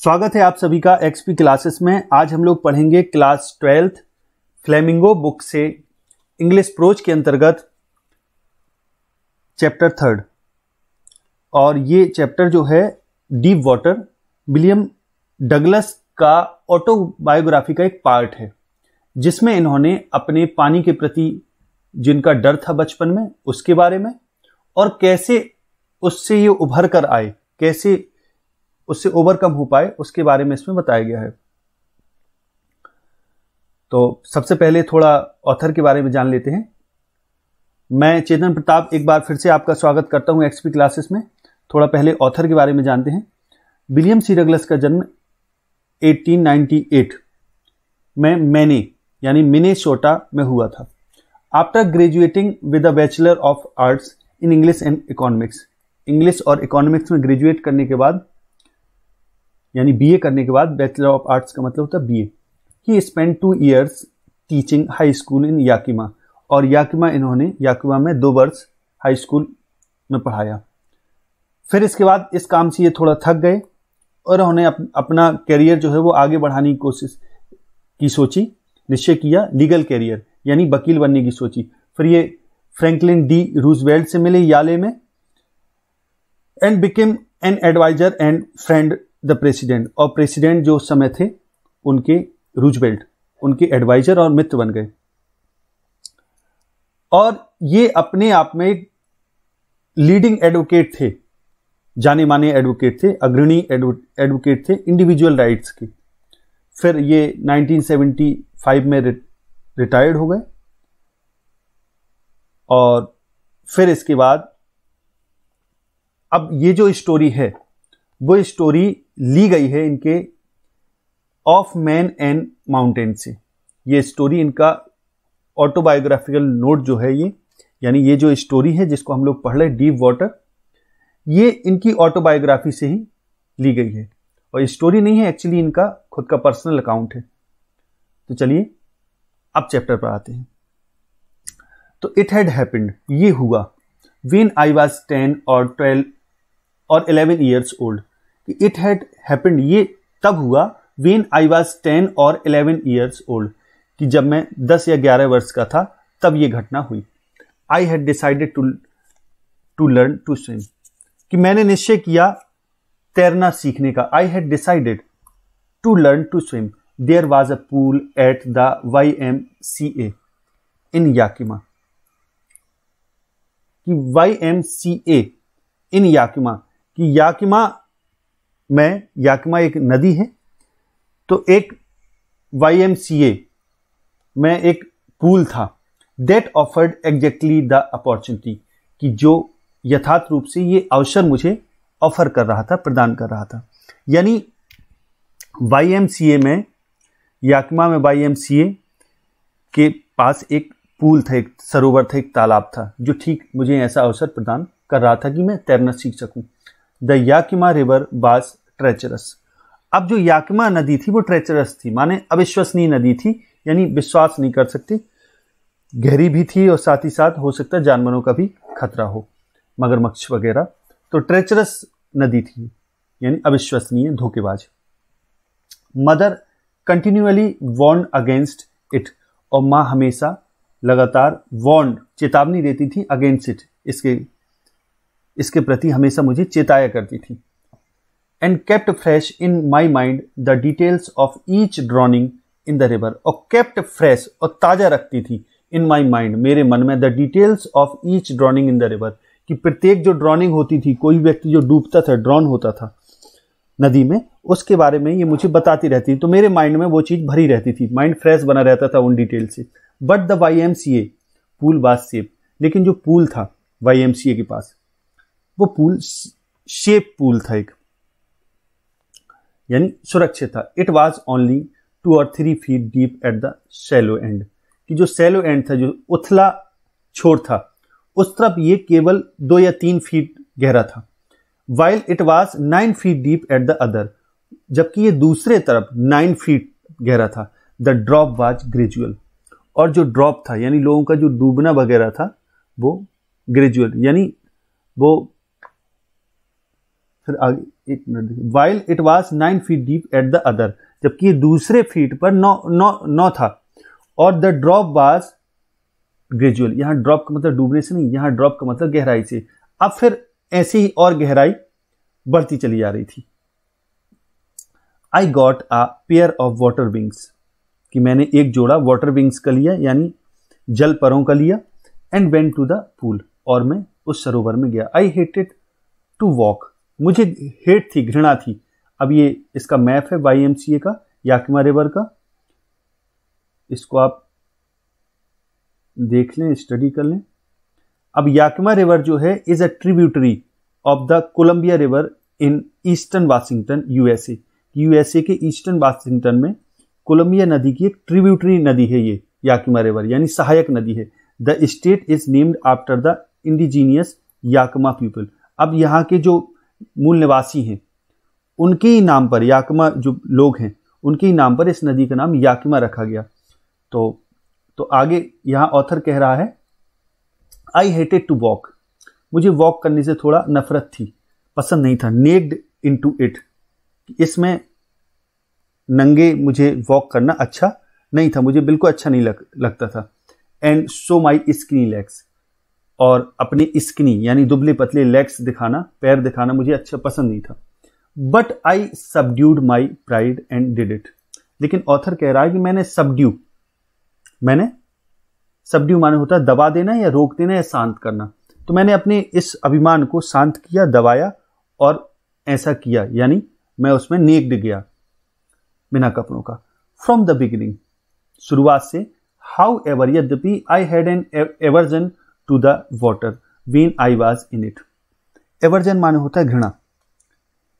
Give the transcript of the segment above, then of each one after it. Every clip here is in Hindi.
स्वागत है आप सभी का एक्सपी क्लासेस में। आज हम लोग पढ़ेंगे क्लास ट्वेल्थ फ्लेमिंगो बुक से इंग्लिश प्रोच के अंतर्गत चैप्टर थर्ड और ये चैप्टर जो है डीप वाटर विलियम डगलस का ऑटोबायोग्राफी का एक पार्ट है, जिसमें इन्होंने अपने पानी के प्रति जिनका डर था बचपन में, उसके बारे में, और कैसे उससे ये उभर कर आए, कैसे उससे ओवरकम हो पाए, उसके बारे में इसमें बताया गया है। तो सबसे पहले थोड़ा ऑथर के बारे में जान लेते हैं। मैं चेतन प्रताप एक बार फिर से आपका स्वागत करता हूँ एक्सपी क्लासेस में। थोड़ा पहले ऑथर के बारे में जानते हैं। विलियम सी डगलस का जन्म 1898 में मैने, यानी मिनेसोटा में हुआ था। After graduating with a bachelor of arts in English and economics English और इकोनॉमिक्स में ग्रेजुएट करने के बाद यानी बीए करने के बाद बैचलर ऑफ़ आर्ट्स का मतलब होता है BA he spend two years teaching high school in Yakima और याकिमा इन्होंने याकिमा में दो वर्ष हाई स्कूल में पढ़ाया। फिर इसके बाद इस काम से ये थोड़ा थक गए और उन्होंने अप, अपना करियर जो है वो आगे बढ़ाने की कोशिश की सोची निश्चय किया लीगल करियर यानी वकील बनने की सोची। फिर ये फ्रैंकलिन डी रूजवेल्ट से मिले याले में and became an adviser and friend the president और प्रेसिडेंट जो उस समय थे, उनके रूजवेल्ट उनके एडवाइजर और मित्र बन गए। और ये अपने आप में लीडिंग एडवोकेट थे जाने माने एडवोकेट थे, अग्रणी एडवोकेट थे इंडिविजुअल राइट्स के। फिर ये 1975 में रिटायर्ड हो गए। और फिर इसके बाद, अब ये जो स्टोरी है, वो स्टोरी ली गई है इनके ऑफ़ मैन एंड माउंटेन से। ये स्टोरी इनका ऑटोबायोग्राफिकल नोट जो है ये, यानी ये जो स्टोरी है जिसको हम लोग पढ़ रहे डीप वाटर ये इनकी ऑटोबायोग्राफी से ही ली गई है। और स्टोरी नहीं है एक्चुअली इनका खुद का पर्सनल अकाउंट है। तो चलिए, अब चैप्टर पर आते हैं। तो इट हैड हैपेंड ये हुआ। वेन आई वॉज़ टेन और ट्वेल्व और eleven years old it had happened ये तब हुआ वेन आई वॉज़ टेन और इलेवन ईयर्स ओल्ड कि जब मैं दस या ग्यारह वर्ष का था, तब ये घटना हुई। I had decided to to learn to swim कि मैंने निश्चय किया तैरना सीखने का। I had decided to learn to swim there was a pool at the Y M C A in Yakima कि Y M C A in Yakima कि याकिमा में याकमा एक नदी है तो एक ए में एक पूल था। That offered exactly the opportunity कि जो यथार्थ रूप से ये अवसर मुझे ऑफ़र कर रहा था, प्रदान कर रहा था। यानी ए में, याकमा में ए के पास एक पूल था, एक सरोवर था, एक तालाब था, जो ठीक मुझे ऐसा अवसर प्रदान कर रहा था कि मैं तैरना सीख सकूँ। The Yakima river was treacherous अब जो याकमा नदी थी, वो ट्रेचरस थी। माने अविश्वसनीय नदी थी, यानी विश्वास नहीं कर सकती। गहरी भी थी और साथ ही साथ हो सकता है जानवरों का भी खतरा हो, मगरमच्छ वगैरह। तो ट्रेचरस नदी थी, यानी अविश्वसनीय धोखेबाज। Mother continually warned against it और माँ हमेशा लगातार वॉन्ड चेतावनी देती थी अगेंस्ट इट इसके इसके प्रति हमेशा मुझे चेताया करती थी। And kept fresh in my mind the details of each drowning in the river और केप्ट फ्रेश और ताज़ा रखती थी इन माई माइंड मेरे मन में the details of each drowning in the river कि प्रत्येक जो ड्रॉनिंग होती थी, कोई व्यक्ति जो डूबता था ड्रॉन होता था नदी में, उसके बारे में ये मुझे बताती रहती तो मेरे माइंड में वो चीज़ भरी रहती थी। माइंड फ्रेश बना रहता था उन डिटेल से। But the Y M C A pool was safe लेकिन जो पूल था वाई एम सी ए के पास, वो पूल शेप पूल था एक। यानी सुरक्षित था। इट वॉज़ ओनली टू और three feet deep at the shallow end कि जो सेलो एंड था, जो उथला छोर था, उस तरफ़ ये केवल दो या तीन फीट गहरा था। While it was nine feet deep at the other जबकि ये दूसरे तरफ़ नाइन फीट गहरा था द ड्रॉप वॉज़ ग्रेजुअल और जो ड्रॉप था, यानी लोगों का जो डूबना वगैरह था, वो ग्रेजुअल यानी वो फिर आगे एक minute while it was nine feet deep at the other जबकि दूसरे फीट पर नौ नौ नौ था। और द ड्रॉप वाज ग्रेजुअल यहाँ ड्रॉप का मतलब डूबने से नहीं, यहाँ ड्रॉप का मतलब गहराई से। अब फिर ऐसे ही और गहराई बढ़ती चली जा रही थी। I got a pair of water wings कि मैंने एक जोड़ा वाटर विंग्स का लिया, यानी जल परों का लिया and went to the pool और मैं उस सरोवर में गया। आई हेटेड टू वॉक मुझे हेट थी, घृणा थी। अब ये इसका मैप है वाई एम सी ए का, याकिमा रिवर का। इसको आप देख लें, स्टडी कर लें। अब याकिमा रिवर जो है is a tributary of the Columbia river in eastern Washington USA USA के ईस्टर्न वाशिंगटन में कोलंबिया नदी की एक ट्रिब्यूटरी नदी है ये, याकिमा रिवर, यानी सहायक नदी है। The state is named after the indigenous Yakama people. अब यहाँ के जो मूल निवासी हैं। उनके ही नाम पर याकमा जो लोग हैं उनके ही नाम पर इस नदी का नाम याकिमा रखा गया। तो तो आगे यहाँ ऑथर कह रहा है आई हेटेड टू वॉक मुझे वॉक करने से थोड़ा नफरत थी पसंद नहीं था। नेक्ड इन टू इट इसमें नंगे मुझे वॉक करना अच्छा नहीं था मुझे बिल्कुल अच्छा नहीं लग, लगता था। And so my skinny legs और अपनी स्किनी यानी दुबले पतले लेग्स दिखाना, पैर दिखाना मुझे अच्छा पसंद नहीं था। But I subdued my pride and did it लेकिन ऑथर कह रहा है कि मैंने सबड्यू मैंने सबड्यू माने होता है दबा देना या रोक देना या शांत करना। तो मैंने अपने इस अभिमान को शांत किया, दबाया और ऐसा किया, यानी मैं उसमें नेक्ड गया बिना कपड़ों का। फ्रॉम द बिगिनिंग शुरुआत से हाउ एवर यद्यपि I had an aversion to the water when I was in it aversion माने होता है घृणा।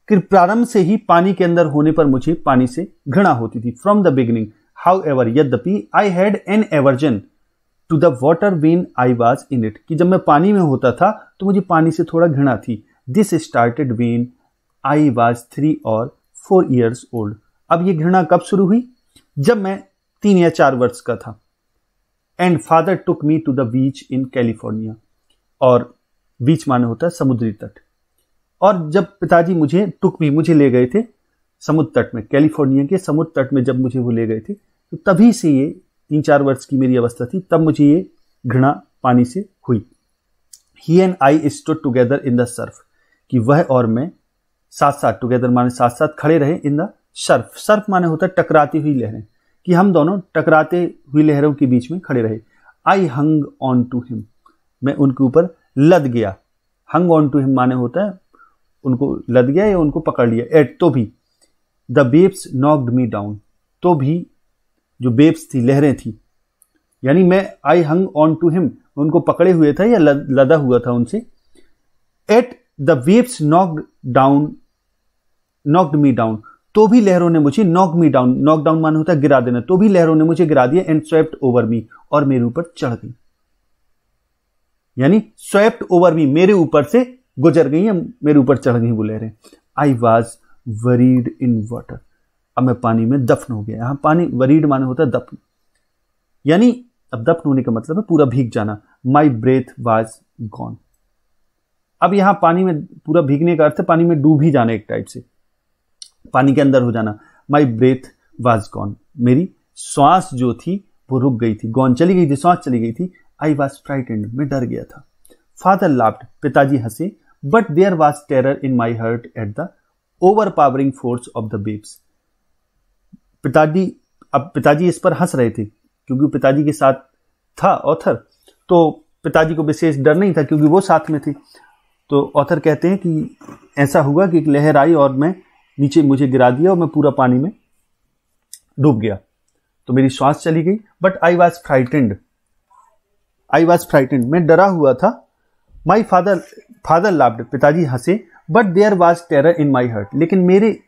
कि प्रारंभ से ही पानी के अंदर होने पर मुझे पानी से घृणा होती थी। From the beginning however यद्यपि I had an aversion to the water when I was in it कि जब मैं पानी में होता था तो मुझे पानी से थोड़ा घृणा थी। This started when I was three और फोर ईयर्स ओल्ड अब ये घृणा कब शुरू हुई? जब मैं तीन या चार वर्ष का था। And father took me to the beach in California और बीच माने होता है समुद्री तट। और जब पिताजी मुझे टुक मी मुझे ले गए थे समुद्र तट में कैलिफ़ोर्निया के समुद्र तट में जब मुझे वो ले गए थे तो तभी से ये तीन चार वर्ष की मेरी अवस्था थी, तब मुझे ये घृणा पानी से हुई। He and I stood together in the surf कि वह और मैं साथ साथ टुगेदर माने साथ साथ खड़े रहे इन द सर्फ सर्फ माने होता है टकराती हुई लहरें। कि हम दोनों टकराते हुई लहरों के बीच में खड़े रहे। I hung on to him मैं उनके ऊपर लद गया। हंग ऑन टू हिम माने होता है, उनको लद गया या उनको पकड़ लिया। एट तो भी। The babes knocked me down तो भी जो बेब्स थी, लहरें थी। यानी मैं I hung on to him उनको पकड़े हुए था या लदा हुआ था उनसे। At the waves knocked down knocked me down तो भी लहरों ने मुझे knock me down knock down मान होता है गिरा देना। तो भी लहरों ने मुझे गिरा दिया एंड स्वेप्ट ओवर मी और मेरे ऊपर चढ़ गई। यानी स्वेप्ट ओवर मी मेरे ऊपर से गुजर गई या मेरे ऊपर चढ़ गई वो लहरें। I was buried in water अब मैं पानी में दफन हो गया। यहाँ पानी वरीड माने होता है दफन। यानी अब दफन होने का मतलब है पूरा भीग जाना। माई ब्रेथ वाज गॉन अब यहाँ पानी में, पूरा भीगने का अर्थ है पानी में डूब ही जाना एक टाइप से। पानी के अंदर हो जाना। माई ब्रेथ वाज गॉन मेरी श्वास जो थी, वो रुक गई थी। गॉन चली गई थी, श्वास चली गई थी। आई वॉज़ फ्राइटेंड मैं डर गया था। फादर लाफ्ट पिताजी हंसे। But there was terror in my heart at the overpowering force of the waves पिताजी, अब पिताजी इस पर हंस रहे थे, क्योंकि पिताजी के साथ था ऑथर तो पिताजी को विशेष डर नहीं था, क्योंकि वो साथ में थे। तो ऑथर कहते हैं कि ऐसा हुआ कि एक लहर आई और मैं नीचे मुझे गिरा दिया और मैं पूरा पानी में डूब गया। तो मेरी श्वास चली गई but I was frightened I was frightened मैं डरा हुआ था। माई फादर फादर लाफ्ड पिताजी हंसे but there was terror in my heart लेकिन मेरे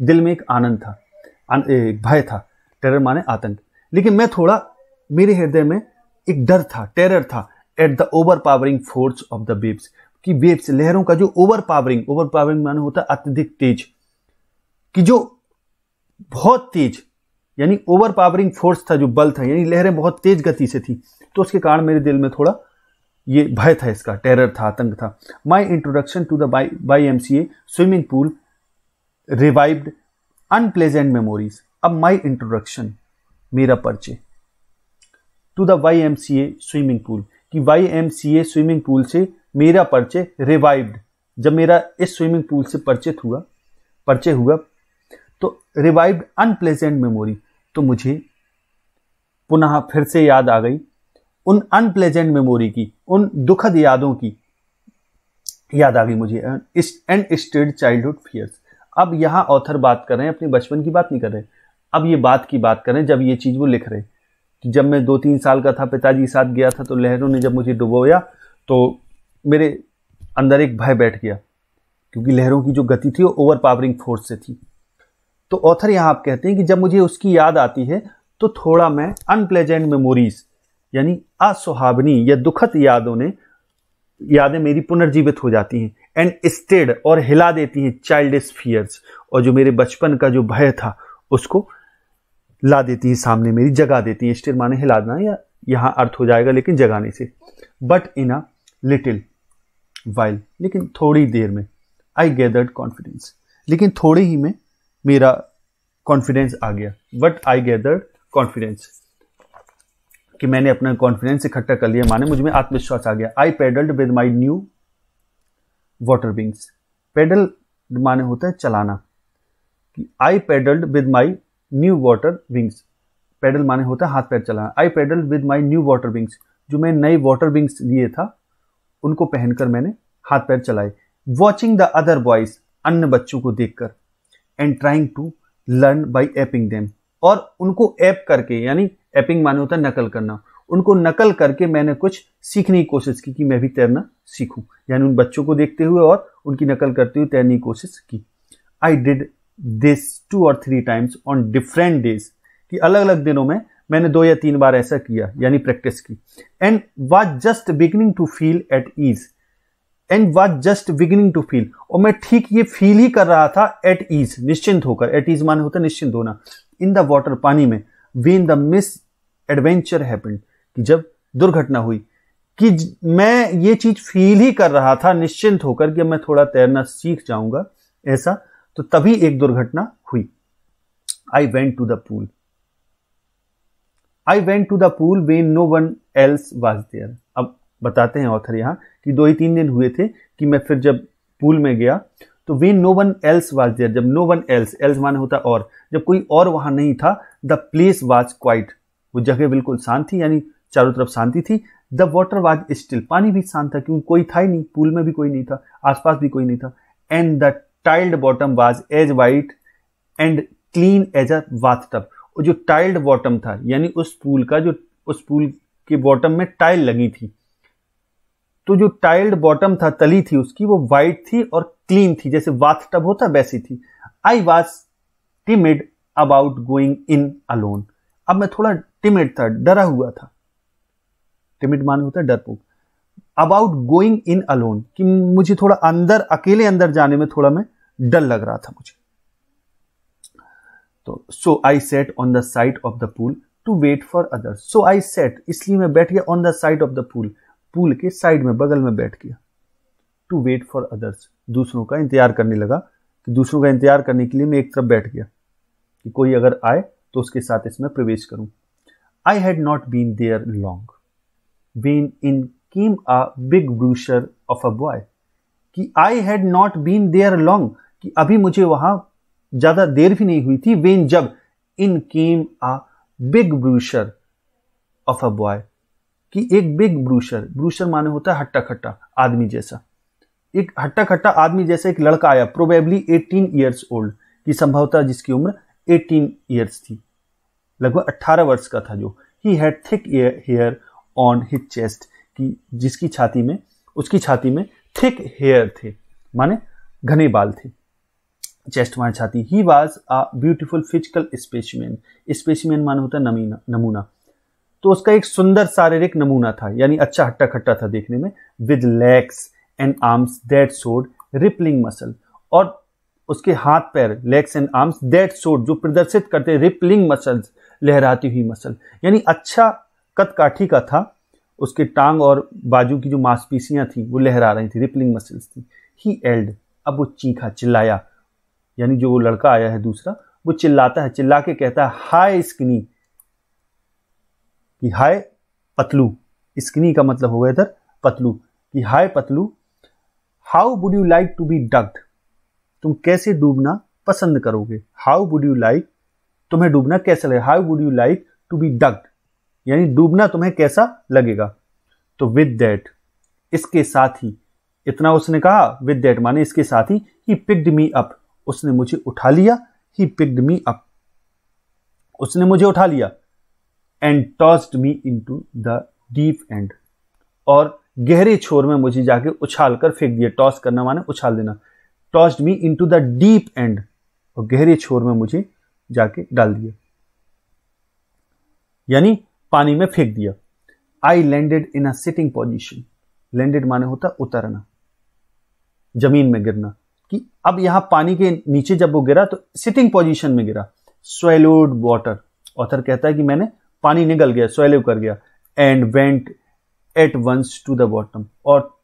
दिल में एक आनंद था। एक भय था। टेरर माने आतंक। लेकिन मैं थोड़ा, मेरे हृदय में एक डर था। टेरर था। At the overpowering force of the waves कि बेब्स लहरों का जो ओवर पावरिंग ओवर पावरिंग माने होता है, अत्यधिक तेज। कि जो बहुत तेज, यानी ओवर पावरिंग फोर्स था, जो बल था, यानी लहरें बहुत तेज गति से थी तो उसके कारण मेरे दिल में थोड़ा ये भय था इसका टेरर था, आतंक था। My introduction to the Y M C A swimming pool revived unpleasant memories अब माई इंट्रोडक्शन मेरा परिचय। To the Y M C A swimming pool कि Y M C A swimming pool से मेरा परिचय रिवाइव्ड जब मेरा इस स्विमिंग पूल से परिचित हुआ, परिचय हुआ तो रिवाइव्ड अनप्लेजेंट मेमोरी तो मुझे पुनः फिर से याद आ गई उन अनप्लेजेंट मेमोरी की, उन दुखद यादों की याद आ गई मुझे एंड स्टेड चाइल्डहुड फियर्स अब यहाँ ऑथर बात कर रहे हैं, अपने बचपन की बात नहीं कर रहे, अब ये बात की बात करें, जब ये चीज़ वो लिख रहे, कि जब मैं दो तीन साल का था, पिताजी के साथ गया था तो लहरों ने जब मुझे डुबोया तो मेरे अंदर एक भय बैठ गया, क्योंकि लहरों की जो गति थी, वो ओवर पावरिंग फोर्स से थी। तो ऑथर यहाँ आप कहते हैं कि जब मुझे उसकी याद आती है तो थोड़ा मैं अनप्लेजेंट मेमोरीज यानी असुहावनी या दुखद यादों ने, यादें मेरी पुनर्जीवित हो जाती हैं एंड स्टेड और हिला देती हैं चाइल्ड फियर्स और जो मेरे बचपन का जो भय था, उसको ला देती है सामने मेरी, जगा देती है। स्टेड माने हिलाना या यहाँ अर्थ हो जाएगा, लेकिन जगाने से। But in a little while लेकिन थोड़ी देर में आई गैदर्ड कॉन्फिडेंस लेकिन थोड़े ही में मेरा कॉन्फिडेंस आ गया। बट आई गैदर्ड कॉन्फिडेंस कि मैंने अपना कॉन्फिडेंस इकट्ठा कर लिया। माने मुझमें आत्मविश्वास आ गया। I paddled with my new water wings paddle माने होता है चलाना। कि I paddled with my new water wings paddle माने होता है हाथ पैर चलाना। I paddle with my new water wings जो मैं नए वाटर विंग्स लिए था, उनको पहनकर मैंने हाथ पैर चलाए। वॉचिंग द अदर बॉयज़ अन्य बच्चों को देखकर। And trying to learn by aping them और उनको ऐप करके, यानी एपिंग माने होता है नकल करना, उनको नकल करके मैंने कुछ सीखने की कोशिश की कि मैं भी तैरना सीखूं। यानी उन बच्चों को देखते हुए और उनकी नकल करते हुए तैरने की कोशिश की। आई डिड दिस टू और three times on different days कि अलग अलग दिनों में मैंने दो या तीन बार ऐसा किया, यानी प्रैक्टिस की। And was just beginning to feel at ease and was just beginning to feel और मैं ठीक ये फील ही कर रहा था एट ईज निश्चिंत होकर. एट ईज माने होता निश्चिंत होना. इन द वॉटर पानी में when the misadventure happened कि जब दुर्घटना हुई, कि मैं ये चीज़ फील ही कर रहा था, निश्चिंत होकर कि मैं थोड़ा तैरना सीख जाऊँगा, ऐसा तो तभी एक दुर्घटना हुई. I went to the pool I went to the pool when no one else was there अब बताते हैं ऑथर यहाँ कि दो ही तीन दिन हुए थे कि मैं फिर जब पूल में गया तो when no one else was there जब नो वन एल्स एल्स माने होता और, जब कोई और वहाँ नहीं था द प्लेस वाज क्वाइट वो जगह बिल्कुल शांत थी, यानी चारों तरफ़ शांति थी. द वॉटर वाज स्टिल पानी भी शांत था, क्योंकि कोई था ही नहीं पूल में भी कोई नहीं था, आसपास भी कोई नहीं था. And the tiled bottom was as white and clean as a bathtub जो टाइल्ड बॉटम था, यानी उस पूल का जो, उस पूल के बॉटम में टाइल लगी थी तो जो टाइल्ड बॉटम था, तली थी उसकी, वो वाइट थी और क्लीन थी, जैसे वाथ टब होता, वैसी थी। I was timid about going in alone अब मैं थोड़ा टिमिड था, डरा हुआ था। टिमिड माने होता है डरपोक। अबाउट गोइंग इन अलोन कि मुझे थोड़ा अंदर, अकेले अंदर जाने में थोड़ा मैं डर लग रहा था मुझे। तो so I sat on the side of the pool to wait for others so I sat इसलिए मैं बैठ गया on the side of the pool pool के साइड में, बगल में बैठ गया टू वेट फॉर अदर्स दूसरों का इंतज़ार करने लगा कि दूसरों का इंतज़ार करने के लिए मैं एक तरफ़ बैठ गया कि कोई अगर आए तो उसके साथ इसमें प्रवेश करूँ। I had not been there long when in came a big bruiser of a boy कि I had not been there long कि अभी मुझे वहाँ ज़्यादा देर भी नहीं हुई थी। वेन जब in came a big bruiser of a boy कि एक बिग ब्रूशर ब्रूशर माने होता है हट्टा खट्टा आदमी जैसा। एक हट्टा खट्टा आदमी जैसा एक लड़का आया प्रोबेबली 18 ईयर्स ओल्ड की संभवतः जिसकी उम्र 18 ईयर्स थी। लगभग 18 वर्ष का था जो। He had thick hair on his chest की जिसकी छाती में, उसकी छाती में थिक हेयर थे, माने घने बाल थे। चेस्ट माने छाती। He was a beautiful physical specimen specimen माने होता नमीना, नमूना। तो उसका एक सुंदर शारीरिक नमूना था, यानी अच्छा हट्टा खट्टा था देखने में। With legs and arms that showed rippling muscle और उसके हाथ पैर लेग्स एंड आर्म्स दैट सोड जो प्रदर्शित करते रिपलिंग मसल्स लहराती हुई मसल यानी अच्छा कद काठी का था, उसके टांग और बाजू की जो मांसपेशियाँ थी, वो लहरा रही थी रिपलिंग मसल्स थी। ही एल्ड अब वो चीखा, चिल्लाया। यानी जो वो लड़का आया है दूसरा, वो चिल्लाता है, चिल्ला के कहता है हाय स्किनी कि हाय पतलू। स्किनी का मतलब हो गया इधर, पतलू। कि hi Patlu how would you like to be ducked तुम कैसे डूबना पसंद करोगे? हाउ वुड यू लाइक तुम्हें डूबना कैसा लगेगा how would you like to be ducked यानी डूबना तुम्हें कैसा लगेगा? तो विद दैट इसके साथ ही, इतना उसने कहा विद दैट माने इसके साथ ही ही पिक्ड मी अप उसने मुझे उठा लिया ही पिक्ड मी अप उसने मुझे उठा लिया। And tossed me into the deep end और गहरे छोर में मुझे जाके उछाल कर फेंक दिया टॉस करना माने उछाल देना। Tossed me into the deep end और गहरे छोर में मुझे जाके डाल दिया। यानी पानी में फेंक दिया। I landed in a sitting position landed माने होता उतरना। ज़मीन में गिरना। कि अब यहाँ पानी के नीचे जब वो गिरा तो सिटिंग पोजीशन में गिरा। स्वेलोड वाटर ऑथर कहता है कि मैंने पानी निकल गया स्वेलो कर गया and went at once to the bottom और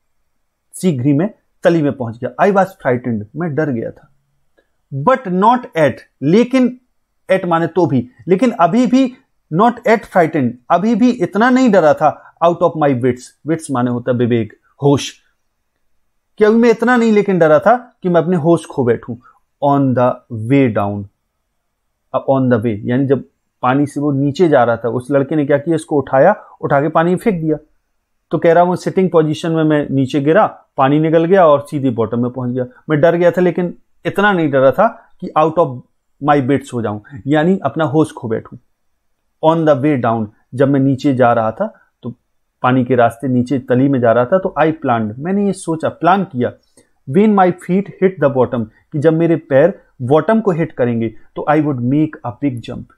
शीघ्र ही में तली में पहुँच गया। आई वॉज़ फ्राइटेंड मैं डर गया था। बट नॉट एट लेकिन एट माने तो भी। लेकिन अभी भी नॉट एट फ्राइटेंड अभी भी इतना नहीं डरा था। Out of my wits wits माने होता विवेक, होश। कि अभी मैं इतना नहीं, लेकिन डरा था कि मैं अपने होश खो बैठूं। On the way down on the way यानी जब पानी से वो नीचे जा रहा था, उस लड़के ने क्या किया इसको उठाया, उठा के पानी में फेंक दिया। तो कह रहा, वो सिटिंग पोजीशन में मैं नीचे गिरा, पानी निकल गया और सीधी बॉटम में पहुँच गया। मैं डर गया था, लेकिन इतना नहीं डरा था कि आउट ऑफ़ माई बेट्स हो जाऊँ, यानी अपना होश खो बैठूं। ऑन द वे डाउन जब मैं नीचे जा रहा था तो पानी के रास्ते नीचे तली में जा रहा था तो आई प्लान मैंने ये सोचा प्लान किया। When my feet hit the bottom कि जब मेरे पैर बॉटम को हिट करेंगे तो I would make a big jump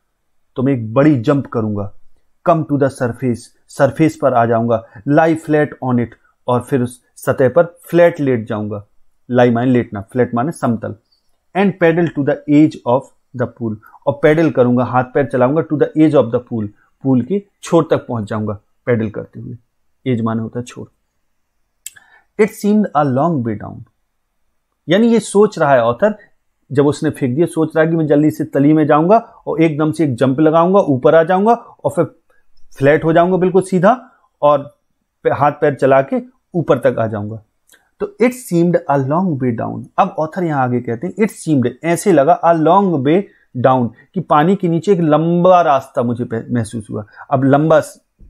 तो मैं एक बड़ी जंप करूँगा। Come to the surface surface पर आ जाऊँगा। लाई फ्लैट ऑन इट और फिर उस सतह पर फ्लैट लेट जाऊँगा। लाई माने लेटना, फ्लैट माने समतल। And paddle to the edge of the pool और पैडल करूँगा, हाथ पैर चलाऊँगा to the edge of the pool pool के छोर तक पहुँच जाऊँगा पैडल करते हुए। एज माने होता है छोर। It seemed a long way down यानी ये सोच रहा है ऑथर जब उसने फेंक दिया, सोच रहा है कि मैं जल्दी से तली में जाऊँगा और एकदम से एक जंप लगाऊँगा, ऊपर आ जाऊँगा और फिर फ्लैट हो जाऊँगा बिल्कुल सीधा और हाथ पैर चला के ऊपर तक आ जाऊँगा। तो it seemed a long way down अब ऑथर यहाँ आगे कहते हैं इट सीम्ड ऐसे लगा अ लॉन्ग वे डाउन कि पानी के नीचे एक लंबा रास्ता मुझे महसूस हुआ। अब लंबा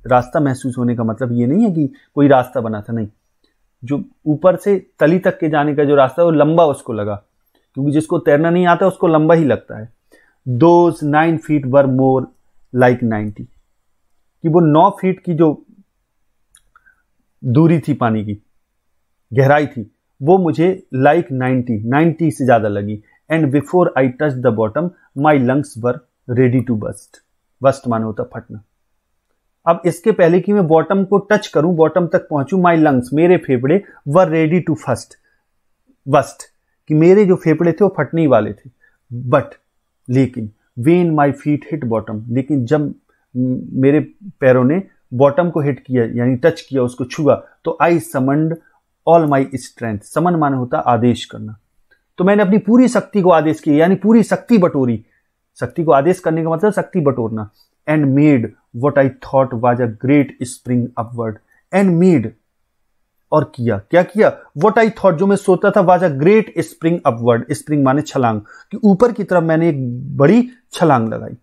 रास्ता महसूस होने का मतलब ये नहीं है कि कोई रास्ता बना था, नहीं। जो ऊपर से तली तक के जाने का जो रास्ता है, वो लंबा उसको लगा। क्योंकि जिसको तैरना नहीं आता, उसको लंबा ही लगता है। Those nine feet were more like ninety कि वो नौ फीट की जो दूरी थी पानी की, गहराई थी, वो मुझे लाइक नाइन्टी नाइन्टी से ज़्यादा लगी। And before I touch the bottom my lungs were ready to burst burst माने होता फटना। अब इसके पहले कि मैं बॉटम को टच करूँ बॉटम तक पहुंचू माई लंग्स मेरे फेफड़े were ready to burst burst कि मेरे जो फेफड़े थे वो फटने वाले थे। बट लेकिन when my feet hit bottom लेकिन जब मेरे पैरों ने बॉटम को हिट किया, यानी टच किया, उसको छुआ तो I summoned all my strength summon माने होता आदेश करना। तो मैंने अपनी पूरी शक्ति को आदेश किया, यानी पूरी शक्ति बटोरी। शक्ति को आदेश करने का मतलब शक्ति बटोरना। And made what I thought was a great spring upward and made और किया। क्या किया? वट आई थॉट जो मैं सोचता था was a great spring upward spring माने छलांग। कि ऊपर की तरफ़ मैंने एक बड़ी छलांग लगाई।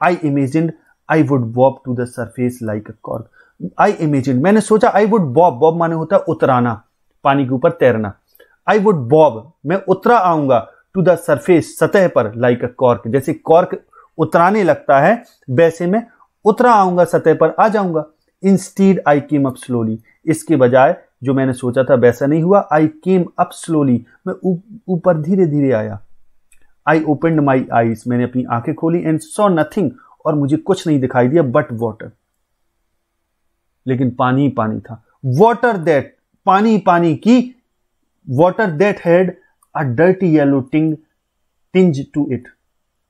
I imagine I would bob to the surface like a cork I imagine मैंने सोचा आई वुड बॉब बॉब माने होता है उतराना। पानी के ऊपर तैरना। आई वुड बॉब मैं उतरा आऊँगा टू द सरफेस सतह पर लाइक अ कॉर्क जैसे कॉर्क उतराने लगता है, वैसे मैं उतरा आऊँगा, सतह पर आ जाऊँगा। Instead I came up slowly इसके बजाय जो मैंने सोचा था, वैसा नहीं हुआ। आई केम अप स्लोली मैं ऊपर धीरे धीरे आया। आई ओपन माई आईज मैंने अपनी आँखें खोली एंड सो नथिंग और मुझे कुछ नहीं दिखाई दिया बट वॉटर लेकिन पानी ही पानी था। वॉटर दैट पानी पानी की water that had a dirty yellow ting tinge to it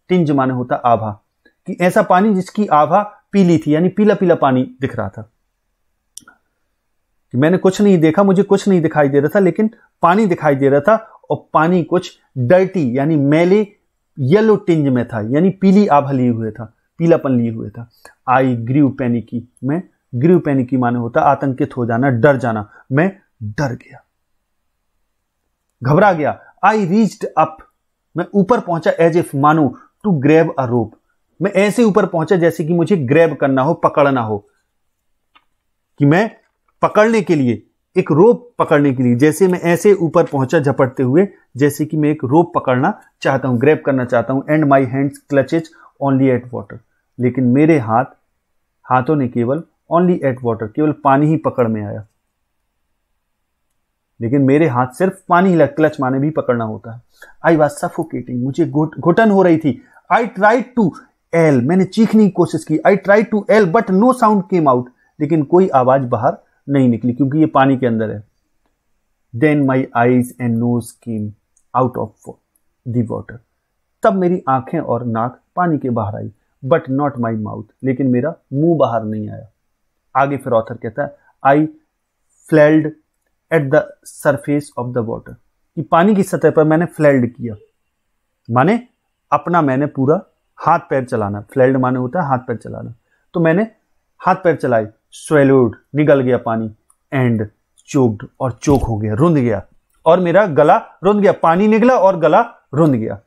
tinge माने होता आभा। कि ऐसा पानी जिसकी आभा पीली थी, यानी पीला पीला पानी दिख रहा था। कि मैंने कुछ नहीं देखा, मुझे कुछ नहीं दिखाई दे रहा था, लेकिन पानी दिखाई दे रहा था और पानी कुछ डर्टी यानी मैले येलो टिंज में था, यानी पीली आभा लिए हुए था, पीलापन लिए हुए था। आई ग्रीव पैनिकी मैं ग्रीव पैनिकी माने होता, आतंकित हो जाना, डर जाना। मैं डर गया। घबरा गया। आई रीच्ड अप मैं ऊपर पहुँचा एज इफ़ मानो टू ग्रैब अ रोप मैं ऐसे ऊपर पहुँचा जैसे कि मुझे ग्रैब करना हो, पकड़ना हो, कि मैं पकड़ने के लिए, एक रोप पकड़ने के लिए, जैसे मैं ऐसे ऊपर पहुँचा झपटते हुए, जैसे कि मैं एक रोप पकड़ना चाहता हूँ ग्रैब करना चाहता हूँ and my hands clutches only at water लेकिन मेरे हाथ, हाथों ने केवल ओनली एट वाटर केवल पानी ही पकड़ में आया। लेकिन मेरे हाथ सिर्फ़ पानी ही क्लच माने भी पकड़ना होता है। आई वॉज़ सफोकेटिंग मुझे घुटन हो रही थी। आई ट्राई टू एल मैंने चीखने की कोशिश की। I try to yell but no sound came out लेकिन कोई आवाज़ बाहर नहीं निकली, क्योंकि ये पानी के अंदर है। Then my eyes and nose came out of the तब मेरी आँखें और नाक पानी के बाहर आई बट नॉट माई माउथ लेकिन मेरा मुँह बाहर नहीं आया। आगे फिर ऑथर कहता है I flailed at the surface of the water कि पानी की सतह पर मैंने फ्लैल्ड किया। माने अपना मैंने पूरा हाथ पैर चलाना। फ्लैल्ड माने होता है हाथ पैर चलाना। तो मैंने हाथ पैर चलाए। स्वेलोड निकल गया पानी एंड चोक्ड और चोक हो गया, रुंध गया। और मेरा गला रुंध गया, पानी निकला और गला रुंध गया।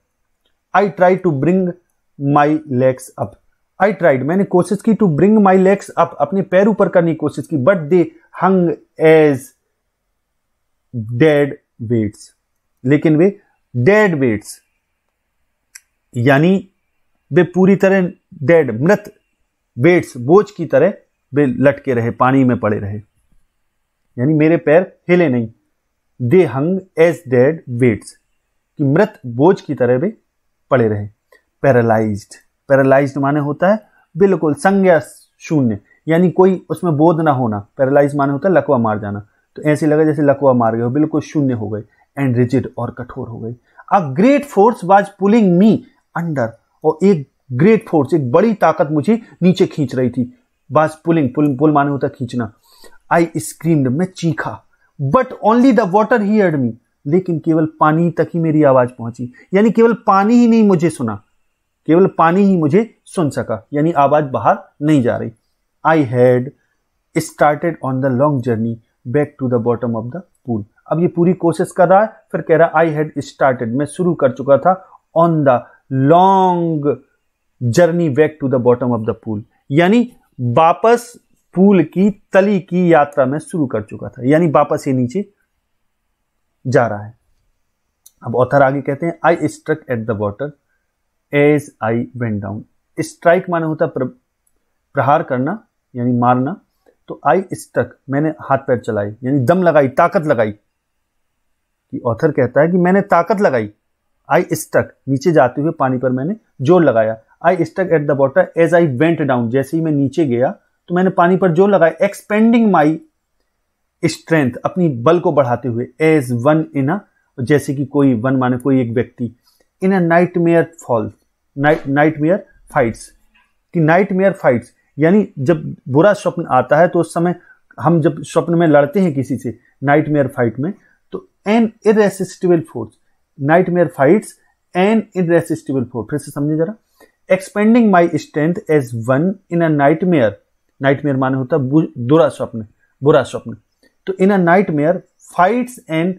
I try to bring my legs up I tried मैंने कोशिश की to bring my legs up अपने पैर ऊपर करने की कोशिश की but they hung as dead weights लेकिन वे डेड वेट्स यानी वे पूरी तरह डेड मृत वेट्स बोझ की तरह वे लटके रहे, पानी में पड़े रहे। यानी मेरे पैर हिले नहीं। They hung as dead weights, कि मृत बोझ की तरह वे पड़े रहे। पैरालाइज पैरालाइज माने होता है बिल्कुल संज्ञा शून्य। यानी कोई उसमें बोध ना होना। पैरालाइज माने होता है लकवा मार जाना। तो ऐसे लगा जैसे लकवा मार गए हो, बिल्कुल शून्य हो गए एंड रिजिड और कठोर हो गई। A great force was pulling me under और एक ग्रेट फोर्स एक बड़ी ताकत मुझे नीचे खींच रही थी। बस पुलिंग पुल पुल माने होता खींचना। आई स्क्रीम्ड मैं चीखा। But only the water heard me लेकिन केवल पानी तक ही मेरी आवाज़ पहुँची। यानी केवल पानी ही नहीं मुझे सुना। केवल पानी ही मुझे सुन सका। यानी आवाज़ बाहर नहीं जा रही। I had started on the long journey back to the bottom of the pool अब ये पूरी कोशिश कर रहा है, फिर कह रहा आई हैड स्टार्टेड मैं शुरू कर चुका था on the long journey back to the bottom of the pool यानी वापस पूल की तली की यात्रा में शुरू कर चुका था। यानी वापस ये नीचे जा रहा है। अब ऑथर आगे कहते हैं I struck at the water as I went down strike माने होता प्र, प्रहार करना यानी मारना। तो आई स्ट्रक मैंने हाथ पैर चलाई यानी दम लगाई ताकत लगाई। कि ऑथर कहता है कि मैंने ताकत लगाई। आई स्टक नीचे जाते हुए पानी पर मैंने ज़ोर लगाया। I struck at the water as I went down जैसे ही मैं नीचे गया तो मैंने पानी पर ज़ोर लगाया एक्सपेंडिंग माई स्ट्रेंथ अपनी बल को बढ़ाते हुए एज वन इन अ जैसे कि कोई वन माने कोई एक व्यक्ति in a nightmare falls nightmare fights कि नाइट मेयर फाइट्स यानी जब बुरा स्वप्न आता है तो उस समय हम जब स्वप्न में लड़ते हैं किसी से नाइट मेयर फाइट में तो an irresistible force nightmare fights an irresistible force फिर से समझे जरा। Expending my strength as one in a nightmare nightmare माने होता है बुरा स्वप्न बुरा स्वप्न। तो in a nightmare fights and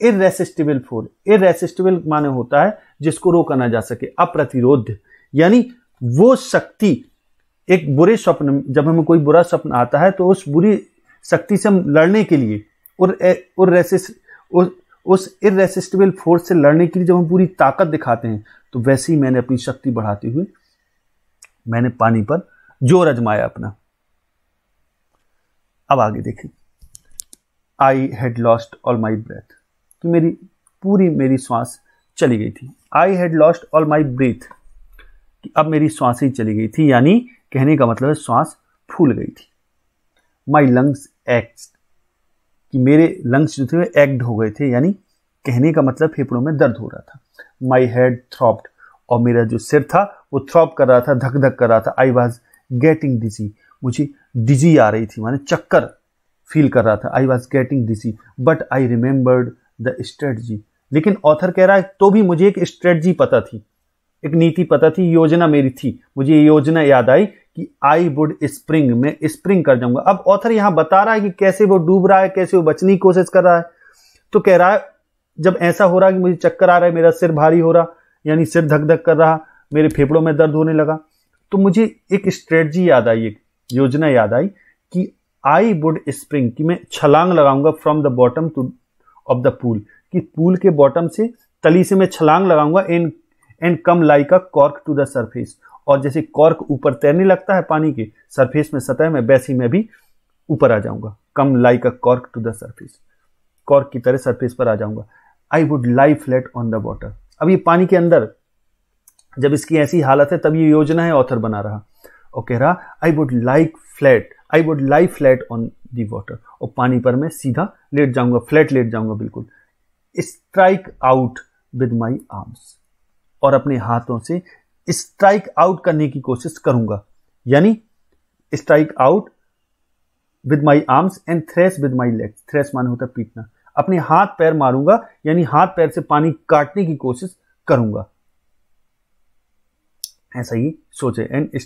irresistible force irresistible माने होता है जिसको रोका ना जा सके अप्रतिरोध। यानी वो शक्ति एक बुरे स्वप्न जब हमें कोई बुरा स्वप्न आता है तो उस बुरी शक्ति से हम लड़ने के लिए और और उस, उस इरेसिस्टिबल फोर्स से लड़ने के लिए जब हम पूरी ताकत दिखाते हैं तो वैसे ही मैंने अपनी शक्ति बढ़ाते हुए मैंने पानी पर ज़ोर अजमाया अपना। अब आगे देखें I had lost all my breath कि मेरी, पूरी मेरी श्वास चली गई थी। I had lost all my breath अब मेरी श्वास ही चली गई थी, यानी कहने का मतलब है श्वास फूल गई थी। माई लंग्स एक्ट कि मेरे लंग्स जो थे वे एक्ट हो गए थे, यानी कहने का मतलब फेफड़ों में दर्द हो रहा था। माई हेड थ्रॉप्ड और मेरा जो सिर था, वो थ्रॉप कर रहा था धक धक कर रहा था। आई वॉज़ गेटिंग डिजी मुझे डिजी आ रही थी, माने चक्कर फील कर रहा था। I was getting dizzy but I remembered the strategy लेकिन ऑथर कह रहा है तो भी मुझे एक स्ट्रेटजी पता थी। एक नीति पता थी, योजना मेरी थी। मुझे ये योजना याद आई कि आई वुड स्प्रिंग में स्प्रिंग कर जाऊँगा। अब ऑथर यहाँ बता रहा है कि कैसे वो डूब रहा है, कैसे वो बचने की कोशिश कर रहा है। तो कह रहा है जब ऐसा हो रहा कि मुझे चक्कर आ रहा है, मेरा सिर भारी हो रहा, यानी सिर धक धक कर रहा, मेरे फेफड़ों में दर्द होने लगा तो मुझे एक स्ट्रेटजी याद आई, एक योजना याद आई कि आई वुड स्प्रिंग कि मैं छलांग लगाऊँगा from the bottom to of the pool कि पूल के बॉटम से तली से मैं छलांग लगाऊँगा and and come like a cork to the surface और जैसे कॉर्क ऊपर तैरने लगता है पानी के सरफेस में सतह में, वैसे मैं भी ऊपर आ जाऊँगा come like a cork to the surface cork की तरह सरफेस पर आ जाऊँगा। I would lie flat on the water अब ये पानी के अंदर, जब इसकी ऐसी हालत है, तब ये योजना है ऑथर बना रहा। और कह रहा I would like flat I would lie flat on the water और पानी पर मैं सीधा लेट जाऊँगा फ्लैट लेट जाऊँगा, बिल्कुल। Strike out with my arms और अपने हाथों से स्ट्राइक आउट करने की कोशिश करूँगा। यानी strike out with my arms and thrash with my legs thrash माने होता पीटना। अपने हाथ पैर मारूँगा, यानी हाथ पैर से पानी काटने की कोशिश करूँगा। ऐसा ही सोचे and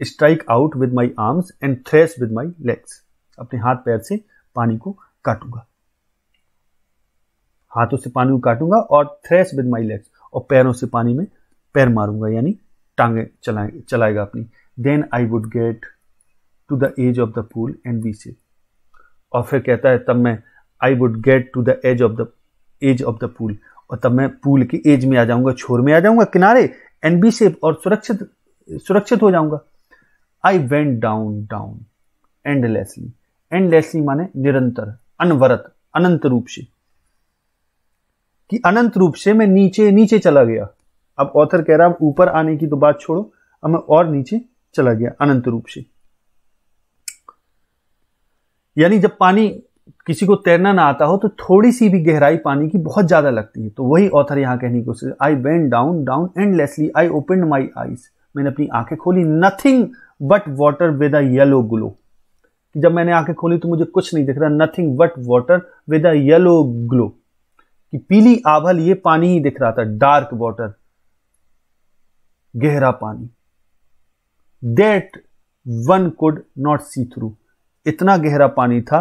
strike out with my arms and thrash with my legs अपने हाथ पैर से पानी को काटूँगा। हाथों से पानी को काटूँगा और थ्रेस विद माई लेग्स और पैरों से पानी में पैर मारूँगा, यानी टांगे चलाए, चलाएगा अपनी। Then I would get to the edge of the pool and be से और फिर कहता है, तब मैं I would get to the edge of the edge of the pool और तब मैं पूल के एज में आ जाऊँगा, छोर में आ जाऊँगा, किनारे एंड बी से और सुरक्षित सुरक्षित हो जाऊँगा। I went down down endlessly endlessly माने निरंतर, अनवरत, अनंत रूप से। कि अनंत रूप से मैं नीचे नीचे चला गया। अब ऑथर कह रहा है ऊपर आने की तो बात छोड़ो। अब मैं और नीचे चला गया, अनंत रूप से। यानी जब पानी किसी को तैरना ना आता हो तो थोड़ी सी भी गहराई पानी की बहुत ज़्यादा लगती है। तो वही ऑथर यहाँ कहने की कोशिश I went down down endlessly I open my eyes मैंने अपनी आँखें खोली nothing but water with a yellow glow जब मैंने आँखें खोली तो मुझे कुछ नहीं दिख रहा nothing but water with a yellow glow कि पीली आभल ये पानी ही दिख रहा था डार्क वॉटर गहरा पानी। That one could not see through इतना गहरा पानी था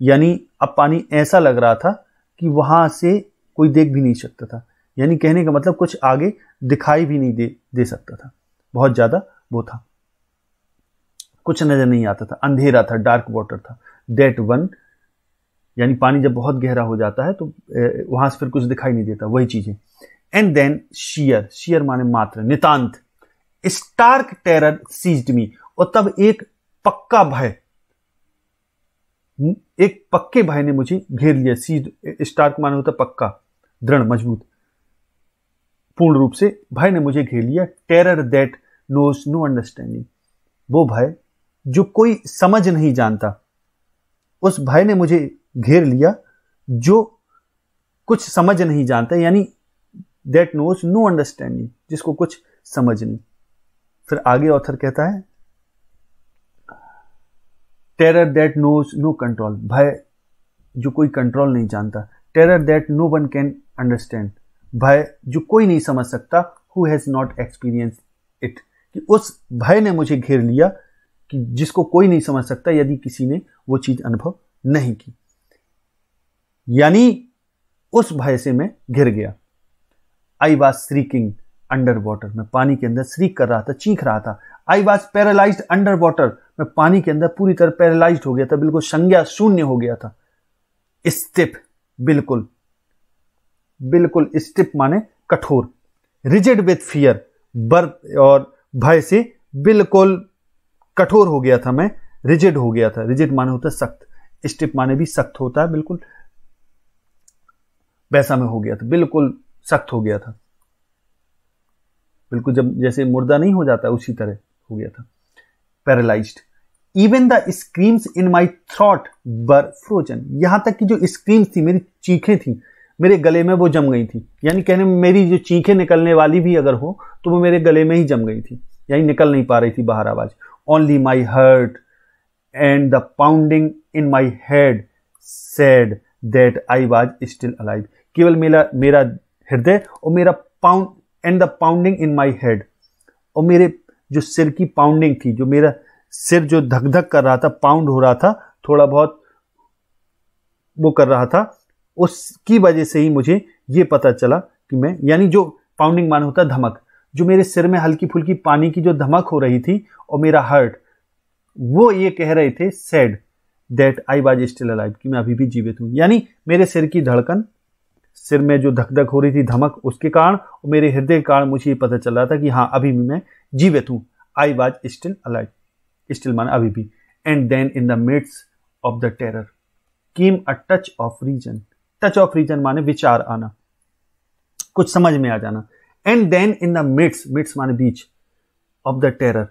यानी अब पानी ऐसा लग रहा था कि वहाँ से कोई देख भी नहीं सकता था। यानी कहने का मतलब कुछ आगे दिखाई भी नहीं दे दे सकता था। बहुत ज़्यादा वो था। कुछ नज़र नहीं आता था। अंधेरा था डार्क वाटर था। डेट वन यानी पानी जब बहुत गहरा हो जाता है तो वहाँ से फिर कुछ दिखाई नहीं देता, वही चीज़ें। एंड देन शियर शियर माने मात्र, नितांत। स्टार्क टेरर सीज्ड मी और तब एक पक्का भय एक पक्के भाई ने मुझे घेर लिया सीड स्टार्क माने होता पक्का, दृढ़, मज़बूत। पूर्ण रूप से भाई ने मुझे घेर लिया terror that knows no understanding वो भाई, जो कोई समझ नहीं जानता, उस भाई ने मुझे घेर लिया, जो कुछ समझ नहीं जानता, यानी दैट नोज़ नो अंडरस्टैंडिंग जिसको कुछ समझ नहीं। फिर आगे ऑथर कहता है terror that knows no control भय, जो कोई कंट्रोल नहीं जानता। Terror that no one can understand भय, जो कोई नहीं समझ सकता who has not experience it कि उस भय ने मुझे घेर लिया कि जिसको कोई नहीं समझ सकता, यदि किसी ने वो चीज़ अनुभव नहीं की। यानी उस भय से मैं घिर गया। I was shrieking under water मैं पानी के अंदर श्रीक कर रहा था, चीख रहा था। I was paralyse under water मैं पानी के अंदर पूरी तरह पैरालाइज हो गया था, बिल्कुल संज्ञा शून्य हो गया था। स्टिप, बिल्कुल बिल्कुल स्टिप माने कठोर, रिजिड विथ फियर बर्थ और भय से बिल्कुल कठोर हो गया था मैं, रिजिड हो गया था। रिजिड माने होता है सख्त, स्टिप माने भी सख्त होता है, बिल्कुल वैसा में हो गया था, बिल्कुल सख्त हो गया था। बिल्कुल जब जैसे मुर्दा नहीं हो जाता, उसी तरह हो गया था। Paralysed even the screams in my throat were frozen यहाँ तक कि जो स्क्रीम्स थी, मेरी चीखें थी, मेरे गले में वो जम गई थी। यानी कहने मेरी जो चीखें निकलने वाली भी अगर हो तो वो मेरे गले में ही जम गई थी। यानी निकल नहीं पा रही थी बाहर आवाज़। Only my heart and the pounding in my head said that I was still alive केवल मेरा मेरा हृदय और मेरा pound and the pounding in my head और मेरे जो सिर की पाउंडिंग थी, जो मेरा सिर जो धक धक कर रहा था पाउंड हो रहा था, थोड़ा बहुत वो कर रहा था, उसकी वजह से ही मुझे ये पता चला कि मैं, यानी जो पाउंडिंग मान होता धमक, जो मेरे सिर में हल्की फुल्की पानी की जो धमक हो रही थी और मेरा हर्ट वो ये कह रहे थे said that I was still alive कि मैं अभी भी जीवित हूँ। यानी मेरे सिर की धड़कन सिर में जो धक धक हो रही थी धमक, उसके कारण और मेरे हृदय के कारण मुझे ये पता चल रहा था कि हाँ अभी भी मैं जीवित हूँ। I was still alive still माना अभी भी। And then in the midst of the terror came a touch of reason touch of reason माने विचार आना। कुछ समझ में आ जाना। And then in the midst midst माने बीच ऑफ़ द टेरर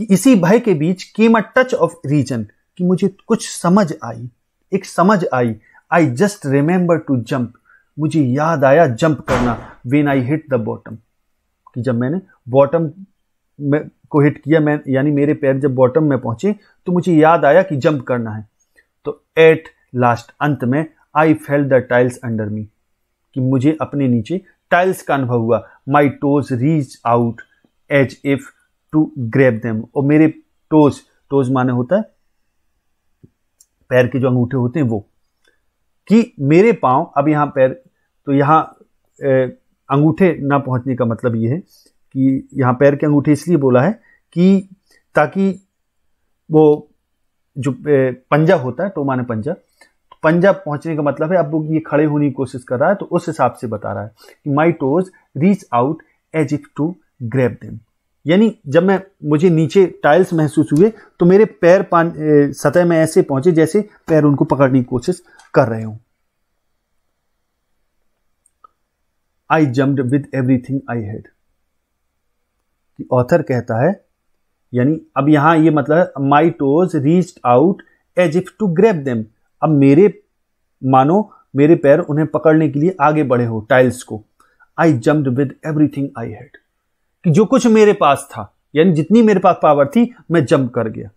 कि इसी भय के बीच came a touch of reason कि मुझे कुछ समझ आई। एक समझ आई। I just remember to jump मुझे याद आया जंप करना when I hit the bottom कि जब मैंने बॉटम में को हिट किया, मैं, यानी मेरे पैर जब बॉटम में पहुँचे तो मुझे याद आया कि जंप करना है। तो एट लास्ट अंत में I fell the tiles under me कि मुझे अपने नीचे टाइल्स का अनुभव हुआ। My toes reach out as if to grab them और मेरे टोज टोज माने होता है, पैर के जो अंगूठे होते हैं वो। कि मेरे पाँव, अब यहाँ पैर तो यहाँ अंगूठे ना पहुँचने का मतलब ये है कि यहाँ पैर के अंगूठे इसलिए बोला है कि ताकि वो जो पंजा होता है टो माने पंजा पंजा पहुँचने का मतलब है अब वो ये खड़े होने की कोशिश कर रहा है तो उस हिसाब से बता रहा है कि my toes reach out as if to grab them यानी जब मैं, मुझे नीचे टाइल्स महसूस हुए तो मेरे पैर पान सतह में ऐसे पहुँचे जैसे पैर उनको पकड़ने की कोशिश कर रहे हो। I jumped with everything I had author कहता है, यानी अब यहाँ ये मतलब my toes reach out as if to grab them अब मेरे, मानो मेरे पैर उन्हें पकड़ने के लिए आगे बढ़े हो टाइल्स को. I jumped with everything I had कि जो कुछ मेरे पास था, यानी जितनी मेरे पास पावर थी, मैं जंप कर गया.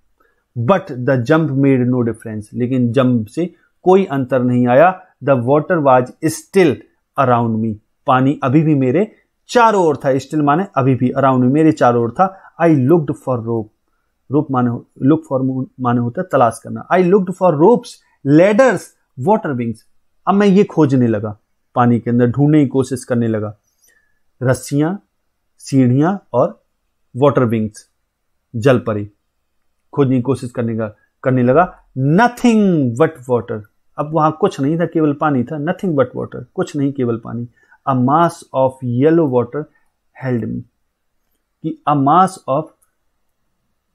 But the jump made no difference लेकिन जंप से कोई अंतर नहीं आया. The water was still around me पानी अभी भी मेरे चारों ओर था। स्टिल माने अभी भी अराउंड मेरे चारों ओर था। आई लुकड फॉर रोप रोप माने लुक फॉर माने होता है तलाश करना। I looked for ropes ladders water wings अब मैं ये खोजने लगा, पानी के अंदर ढूँढने की कोशिश करने लगा। रस्सियाँ, सीढ़ियाँ और वाटर विंग्स जल परी। खोजने की कोशिश करने का, करने लगा नथिंग बट वाटर अब वहाँ कुछ नहीं था, केवल पानी था नथिंग बट वाटर कुछ नहीं, केवल पानी। A mass of yellow water held me कि a mass of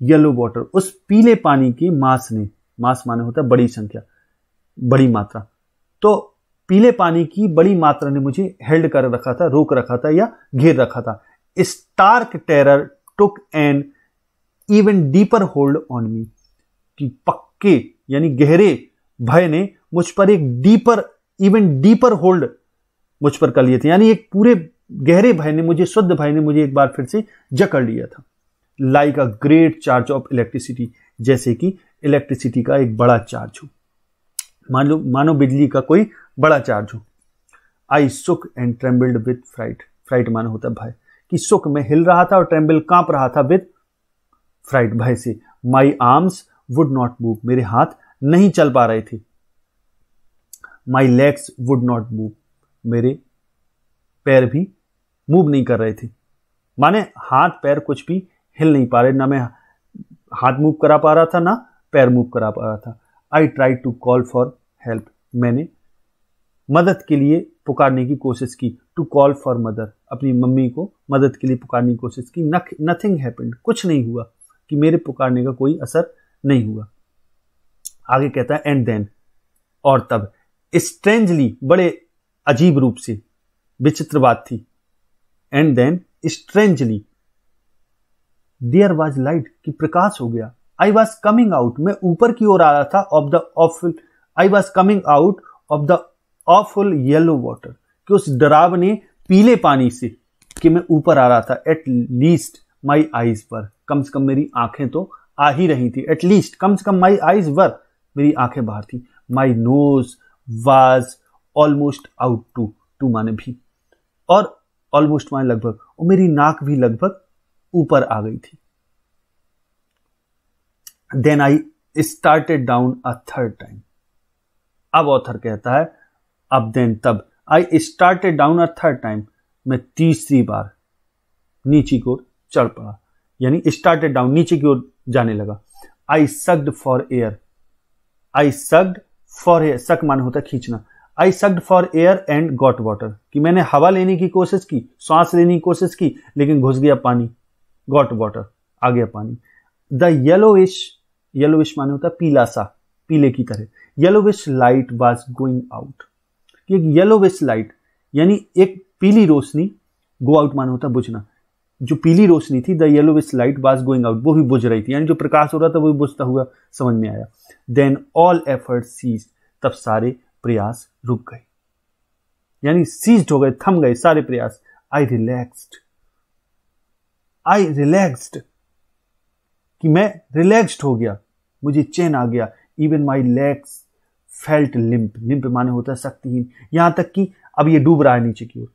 yellow water उस पीले पानी की मास ने मास माने होता है बड़ी संख्या, बड़ी मात्रा। तो पीले पानी की बड़ी मात्रा ने मुझे हेल्ड कर रखा था, रोक रखा था या घेर रखा था। Stark terror took an even deeper hold on me कि पक्के, यानी गहरे भय ने मुझ पर एक डीपर इवन डीपर होल्ड मुझ पर कर लिए थे। यानी एक पूरे गहरे भय ने मुझे, शुद्ध भय ने मुझे एक बार फिर से जकड़ लिया था। Like a great charge of electricity जैसे कि इलेक्ट्रिसिटी का एक बड़ा चार्ज हो। मान लो, मानो बिजली का कोई बड़ा चार्ज हो। I shook and trembled with fright fright मानो होता भय कि सुख में हिल रहा था और ट्रेम्बल काँप रहा था विथ फ्राइट भाई से। My arms would not move मेरे हाथ नहीं चल पा रहे थे। My legs would not move मेरे पैर भी मूव नहीं कर रहे थे। माने हाथ पैर कुछ भी हिल नहीं पा रहे, ना मैं हाथ मूव करा पा रहा था, ना पैर मूव करा पा रहा था। I try to call for help मैंने मदद के लिए पुकारने की कोशिश की। टू कॉल फॉर मदर अपनी मम्मी को मदद के लिए पुकारने की कोशिश की। नथिंग हैपेंड कुछ नहीं हुआ कि मेरे पुकारने का कोई असर नहीं हुआ। आगे कहता है एंड देन और तब स्ट्रेंजली बड़े अजीब रूप से, विचित्र बात थी। And then strangely there was light कि प्रकाश हो गया। आई वॉज़ कमिंग आउट मैं ऊपर की ओर आ रहा था of the awful I was coming out of the awful yellow water कि उस डरावने पीले पानी से कि मैं ऊपर आ रहा था एट लीस्ट माई आईज पर। कम से कम मेरी आँखें तो आ ही रही थी एटलीस्ट कम से कम माई आईज वर मेरी आँखें बाहर थी। My nose was almost out too too माने भी। और ऑलमोस्ट माने लगभग, और मेरी नाक भी लगभग ऊपर आ गई थी। Then I started down a third time अब ऑथर कहता है, अब देन तब। I started down a third time मैं तीसरी बार नीचे की ओर चढ़ पड़ा। यानी स्टार्टेड डाउन नीचे की ओर जाने लगा। I sucked for air I sucked for air suck माने होता है खींचना। I sucked for air and got water कि मैंने हवा लेने की कोशिश की, सांस लेने की कोशिश की, लेकिन घुस गया पानी। गॉट वाटर आ गया पानी। द येलोविश येलोविश माने होता पीला सा, पीले की तरह। Yellowish light was going out एक येलोविश लाइट यानी एक पीली रोशनी गो आउट माने होता बुझना। जो पीली रोशनी थी the yellow yellowish light was going out वो भी बुझ रही थी। यानी जो प्रकाश हो रहा था, वो भी बुझता हुआ समझ में आया। देन ऑल एफर्ट सीज तब सारे प्रयास रुक गए। यानी सीज हो गए, थम गए, सारे प्रयास। आई रिलैक्स्ड आई रिलैक्स्ड कि मैं रिलैक्स्ड हो गया। मुझे चैन आ गया। Even my legs felt limp limp माने होता है शक्तिहीन। यहाँ तक कि अब ये डूब रहा है नीचे की ओर।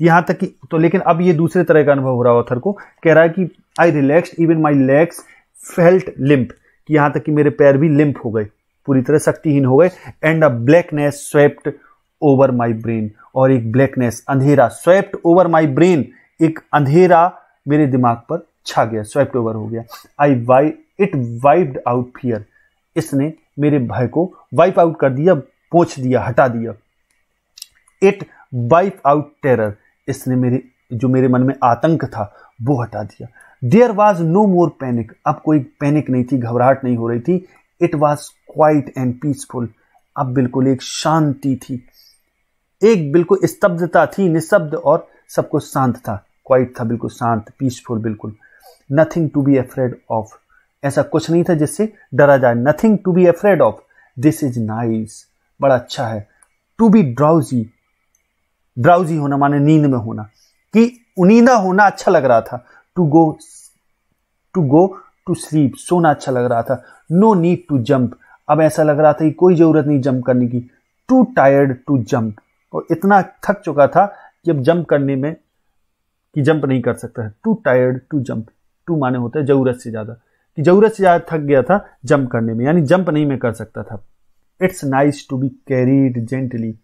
यहाँ तक कि तो लेकिन अब ये दूसरे तरह का अनुभव हो रहा है ऑथर को। कह रहा है कि I relax even my legs felt limp यहाँ तक कि मेरे पैर भी लिम्प हो गए। पूरी तरह शक्तिहीन हो गए and a blackness swept over my brain और एक ब्लैकनेस अंधेरा स्वेप्ट ओवर माई ब्रेन एक अंधेरा मेरे दिमाग पर छा गया स्वेप्ट ओवर हो गया। I why it wiped out fear इसने मेरे भय को वाइप आउट कर दिया, पोछ दिया, हटा दिया। इट वाइप आउट टेरर इसने मेरे, जो मेरे मन में आतंक था, वो हटा दिया। There was no more panic अब कोई पैनिक नहीं थी, घबराहट नहीं हो रही थी। It was quiet and peaceful अब बिल्कुल एक शांति थी। एक बिल्कुल स्तब्धता थी निशब्द और सब कुछ शांत था। क्वाइट था, बिल्कुल शांत पीसफुल बिल्कुल। Nothing to be afraid of ऐसा कुछ नहीं था जिससे डरा जाए। Nothing to be afraid of this is nice बड़ा अच्छा है। टू बी ड्राउजी ड्राउजी होना माने नींद में होना। कि नींदा होना अच्छा लग रहा था। To go to go to sleep सोना अच्छा लग रहा था। नो नीड टू जंप अब ऐसा लग रहा था कि कोई ज़रूरत नहीं जंप करने की। टू टायर्ड टू जंप और इतना थक चुका था कि अब जंप करने में कि जंप नहीं कर सकता है। Too tired to jump too माने होता है ज़रूरत से ज़्यादा। कि ज़रूरत से ज़्यादा थक गया था जंप करने में। यानी जंप नहीं मैं कर सकता था। It's nice to be carried gently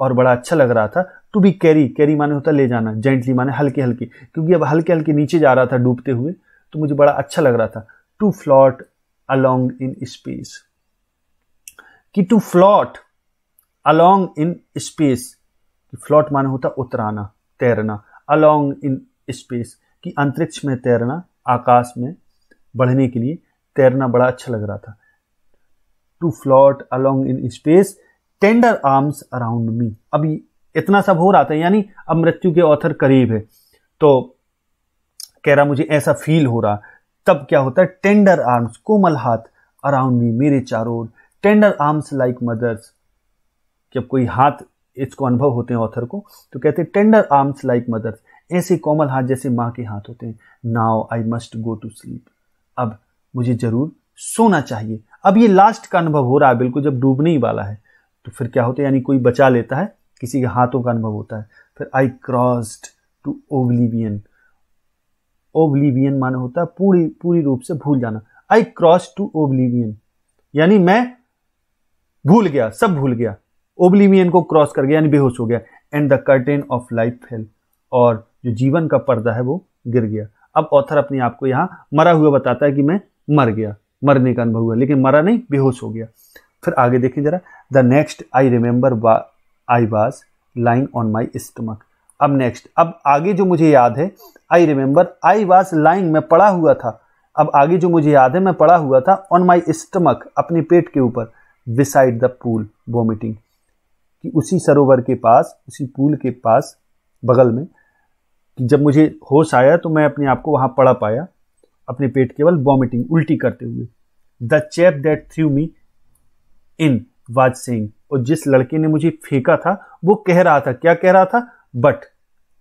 और बड़ा अच्छा लग रहा था टू बी कैरी कैरी माने होता ले जाना। जेंटली माने हल्के हल्के क्योंकि अब हल्के हल्के नीचे जा रहा था डूबते हुए तो मुझे बड़ा अच्छा लग रहा था। To float along in space कि to float along in space float माने होता उतराना, तैरना अलोंग इन स्पेस कि अंतरिक्ष में तैरना, आकाश में बढ़ने के लिए तैरना बड़ा अच्छा लग रहा था। To float along in space tender arms around me अभी इतना सब हो रहा था, यानी अब मृत्यु के ऑथर करीब है। तो कह रहा, मुझे ऐसा फील हो रहा। तब क्या होता है? टेंडर आर्म्स कोमल हाथ अराउंड मी मेरे चारों टेंडर आर्म्स लाइक मदर्स जब कोई हाथ इसको अनुभव होते हैं ऑथर को तो कहते हैं टेंडर आर्म्स लाइक मदर्स ऐसे कोमल हाथ जैसे माँ के हाथ होते हैं। Now I must go to sleep अब मुझे ज़रूर सोना चाहिए। अब ये लास्ट का अनुभव हो रहा है। बिल्कुल जब डूबने ही वाला है तो फिर क्या होता है? यानी कोई बचा लेता है, किसी के हाथों का अनुभव होता है। फिर आई क्रॉस्ड टू ओवलिवियन ओवलिवियन माने होता है पूरी पूरी रूप से भूल जाना। आई क्रॉस टू ओवलिवियन यानी मैं भूल गया, सब भूल गया। ओबलिवियन को क्रॉस कर गया, यानी बेहोश हो गया। And the curtain of life fell और जो जीवन का पर्दा है वो गिर गया। अब ऑथर अपने आप को यहाँ मरा हुआ बताता है कि मैं मर गया। मरने का अनुभव हुआ, लेकिन मरा नहीं, बेहोश हो गया। फिर आगे देखें जरा। The next I remember I was lying on my stomach अब नेक्स्ट अब आगे जो मुझे याद है I remember I was lying मैं पड़ा हुआ था। अब आगे जो मुझे याद है, मैं पड़ा हुआ था ऑन माई स्टमक अपने पेट के ऊपर बिसाइड द पूल वॉमिटिंग कि उसी सरोवर के पास, उसी पूल के पास, बगल में, कि जब मुझे होश आया तो मैं अपने आप को वहाँ पड़ा पाया, अपने पेट केवल वॉमिटिंग उल्टी करते हुए। The chap that threw me in was saying और जिस लड़के ने मुझे फेंका था, वो कह रहा था, क्या कह रहा था? बट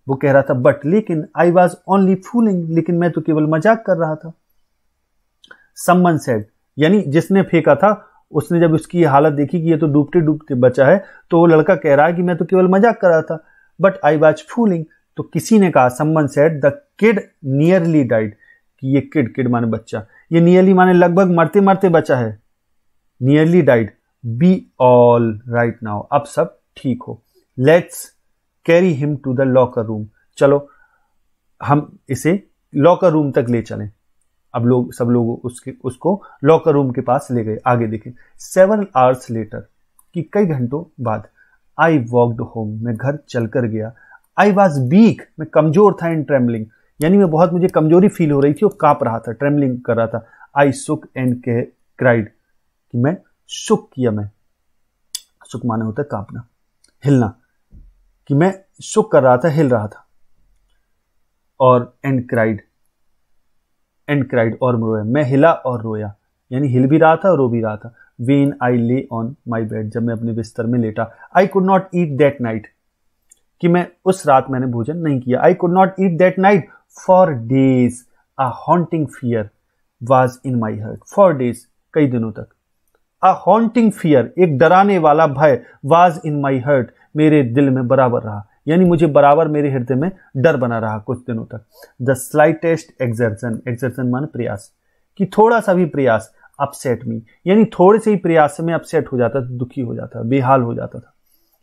वो कह रहा था बट लेकिन आई वॉज़ ओनली फूलिंग लेकिन मैं तो केवल मज़ाक कर रहा था। समन सेड यानी जिसने फेंका था, उसने जब उसकी हालत देखी कि ये तो डूबते डूबते बचा है तो वो लड़का कह रहा है कि मैं तो केवल मज़ाक कर रहा था बट आई वॉज़ फूलिंग तो किसी ने कहा someone said the kid nearly died कि ये किड किड माने बच्चा। ये नियरली माने लगभग मरते मरते बचा है। Nearly died be all right now अब सब ठीक हो। Let's carry him to the locker room चलो, हम इसे लॉकर रूम तक ले चलें। अब लोग, सब लोग उसके, उसको लॉकर रूम के पास ले गए। आगे देखें। सेवन आवर्स लेटर कि कई घंटों बाद आई वॉकड होम मैं घर चलकर गया। आई वॉज़ वीक मैं कमज़ोर था इन ट्रेमलिंग यानी मैं बहुत, मुझे कमज़ोरी फील हो रही थी और काँप रहा था ट्रेमलिंग कर रहा था। आई सुक एंड क्राइड कि मैं सुख किया मैं। सुख माने होता है कांपना, हिलना। कि मैं सुख कर रहा था, हिल रहा था। और एंड क्राइड एंड क्राइड और रोया। मैं हिला और रोया। यानी हिल भी रहा था और रो भी रहा था। वेन आई ले ऑन माई बेड, जब मैं अपने बिस्तर में लेटा। I could not eat that night कि मैं उस रात मैंने भोजन नहीं किया। I could not eat that night for days. A haunting fear was in my heart. For days, कई दिनों तक। अ हॉन्टिंग फियर एक डराने वाला भय वाज इन माई हर्ट मेरे दिल में बराबर रहा। यानी मुझे बराबर मेरे हृदय में डर बना रहा कुछ दिनों तक। द स्लाइटेस्ट एक्सर्सन एक्सर्सन मान प्रयास। कि थोड़ा सा भी प्रयास अपसेट मी यानी थोड़े से ही प्रयास से मैं अपसेट हो जाता था दुखी हो जाता बेहाल हो जाता था।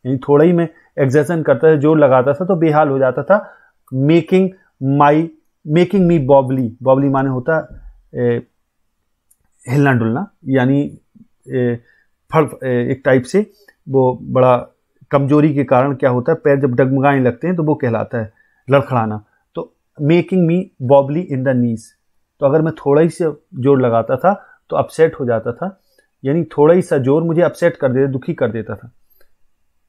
यानी थोड़ा ही मैं एक्सर्सन करता था ज़ोर लगाता था तो बेहाल हो जाता था। Making my making me Bobbili Bobbili माने होता ए, हिलना डुलना। यानी फड़ एक टाइप से वो बड़ा कमज़ोरी के कारण क्या होता है पैर जब डगमगाने लगते हैं तो वो कहलाता है लड़खड़ाना। तो making me wobbly in the knees तो अगर मैं थोड़ा ही से ज़ोर लगाता था तो अपसेट हो जाता था यानी थोड़ा ही सा ज़ोर मुझे अपसेट कर देता दुखी कर देता था।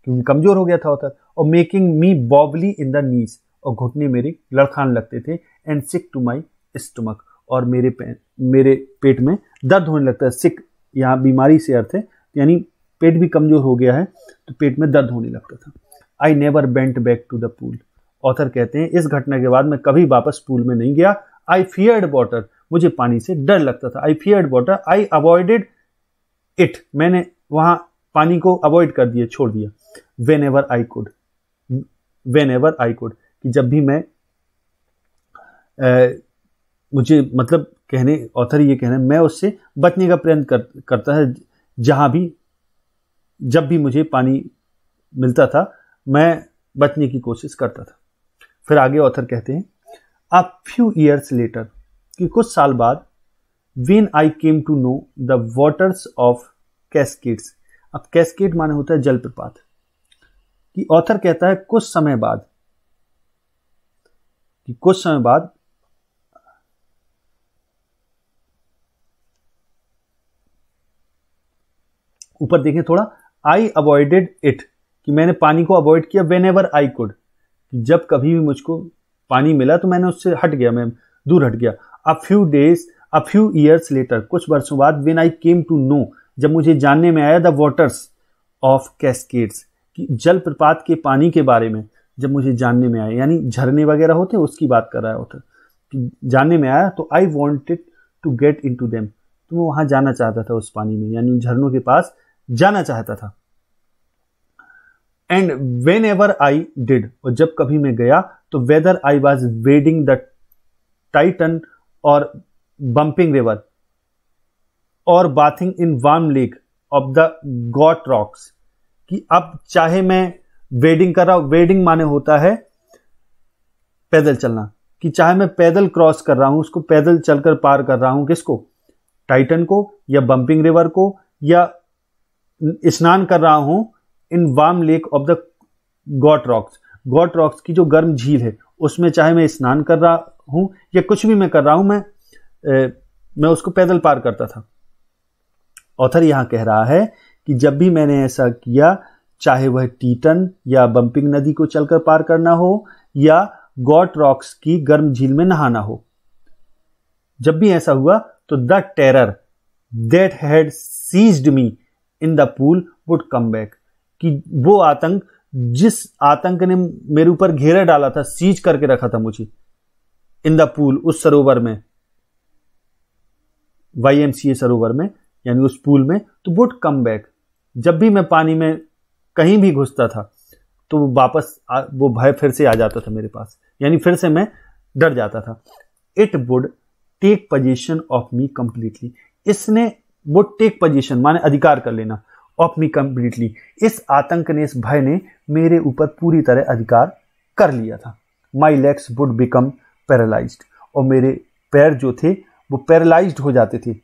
क्योंकि कमज़ोर हो गया था होता। और making me wobbly in the knees और घुटने मेरे लड़खान लगते थे and sick to my stomach और मेरे पे, मेरे पेट में दर्द होने लगता है सिक यहाँ बीमारी से अर्थ है, यानी पेट भी कमज़ोर हो गया है तो पेट में दर्द होने लगता था। I never went back to the pool author कहते हैं, इस घटना के बाद मैं कभी वापस पूल में नहीं गया। आई फियर्ड वाटर मुझे पानी से डर लगता था। I feared water I avoided it मैंने वहाँ पानी को अवॉइड कर दिया, छोड़ दिया। Whenever I could whenever I could कि जब भी मैं मुझे मतलब कहने ऑथर ये कहना है मैं उससे बचने का प्रयत्न कर, करता है जहाँ भी जब भी मुझे पानी मिलता था मैं बचने की कोशिश करता था। फिर आगे ऑथर कहते हैं अ फ्यू ईयर्स लेटर कि कुछ साल बाद when I came to know the waters of Cascades अब कैस्केट माने होता है जलप्रपात कि ऑथर कहता है कुछ समय बाद कि कुछ समय बाद ऊपर देखें थोड़ा आई अवॉइडेड इट कि मैंने पानी को अवॉइड किया वेन एवर आई कुड जब कभी भी मुझको पानी मिला तो मैंने उससे हट गया, मैं दूर हट गया। A few days a few years later कुछ वर्षों बाद when I came to know जब मुझे जानने में आया द वॉटर्स ऑफ़ कैस्केड्स कि जल प्रपात के पानी के बारे में जब मुझे जानने में आया, यानी झरने वगैरह होते उसकी बात कर रहा होता। जानने में आया तो I wanted to get in to them तो मैं वहाँ जाना चाहता था उस पानी में, यानी झरनों के पास जाना चाहता था। And when ever I did और जब कभी मैं गया तो whether I was wading the Tieton और बंपिंग रिवर और bathing in Warm Lake of the Goat Rocks कि अब चाहे मैं वेडिंग कर रहा हूँ वेडिंग माने होता है पैदल चलना। कि चाहे मैं पैदल क्रॉस कर रहा हूँ, उसको पैदल चलकर पार कर रहा हूँ किसको? टाइटन को या बंपिंग रिवर को या स्नान कर रहा हूँ in Warm Lake of the Goat Rocks Goat Rocks की जो गर्म झील है उसमें चाहे मैं स्नान कर रहा हूँ या कुछ भी मैं कर रहा हूँ मैं ए, मैं उसको पैदल पार करता था। ऑथर यहाँ कह रहा है कि जब भी मैंने ऐसा किया चाहे वह टीटन या बंपिंग नदी को चलकर पार करना हो या गॉट रॉक्स की गर्म झील में नहाना हो। जब भी ऐसा हुआ तो the terror that had seized me in the pool would come back कि वो आतंक, जिस आतंक ने मेरे ऊपर घेरा डाला था सीज करके रखा था मुझे इन द पूल उस सरोवर में वाई एम सी ए सरोवर में, यानी उस पूल में तो वुड कम बैक जब भी मैं पानी में कहीं भी घुसता था तो वो वापस वो भय फिर से आ जाता था मेरे पास. यानी फिर से मैं डर जाता था. It would take position of me completely इसने वो टेक पोजिशन माने अधिकार कर लेना ऑफ़ मी कंप्लीटली इस आतंक ने, इस भय ने मेरे ऊपर पूरी तरह अधिकार कर लिया था। My legs would become paralyse और मेरे पैर जो थे, वो पैरालाइज हो जाते थे।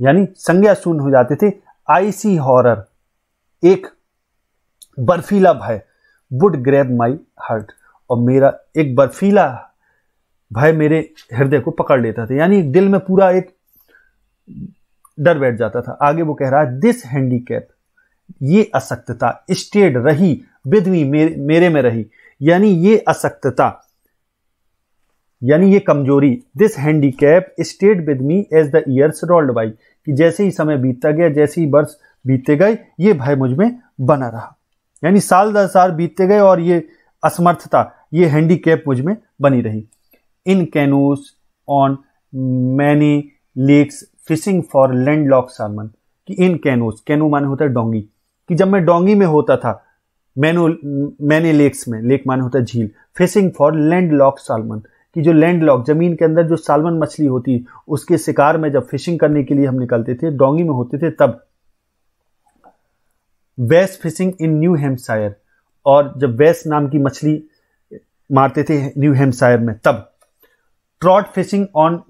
यानी संज्ञा शून्य हो जाते थे। आईसी हॉरर एक बर्फीला भय वुड ग्रैब माई हार्ट और मेरा एक बर्फीला भय मेरे हृदय को पकड़ लेता था। यानी दिल में पूरा एक डर बैठ जाता था। आगे वो कह रहा है दिस हैंडीकैप ये असक्तता स्टेड रही विधवी मेरे, मेरे में रही यानी ये असक्तता यानी ये कमज़ोरी this handicap stayed with me as the rolled by कि जैसे ही समय बीतता गया जैसे ही वर्ष बीतते गए ये भय मुझमें बना रहा। यानी साल दर साल बीतते गए और ये असमर्थता ये हैंडीकैप मुझमें बनी रही। In canoes on many lakes fishing for land lock salmon कि इन कैनोस कैनो माने होता है डोंगी, कि जब मैं डोंगी में होता था, मैनो, मैने लेक्स में लेक माने होता है झील fishing for land lock salmon कि जो लैंड लॉक ज़मीन के अंदर जो सालमन मछली होती, उसके शिकार में जब फिशिंग करने के लिए हम निकलते थे, डोंगी में होते थे, तब west fishing in New Hampshire और जब वेस्ट नाम की मछली मारते थे न्यू हेम्पशायर में, तब trout fishing on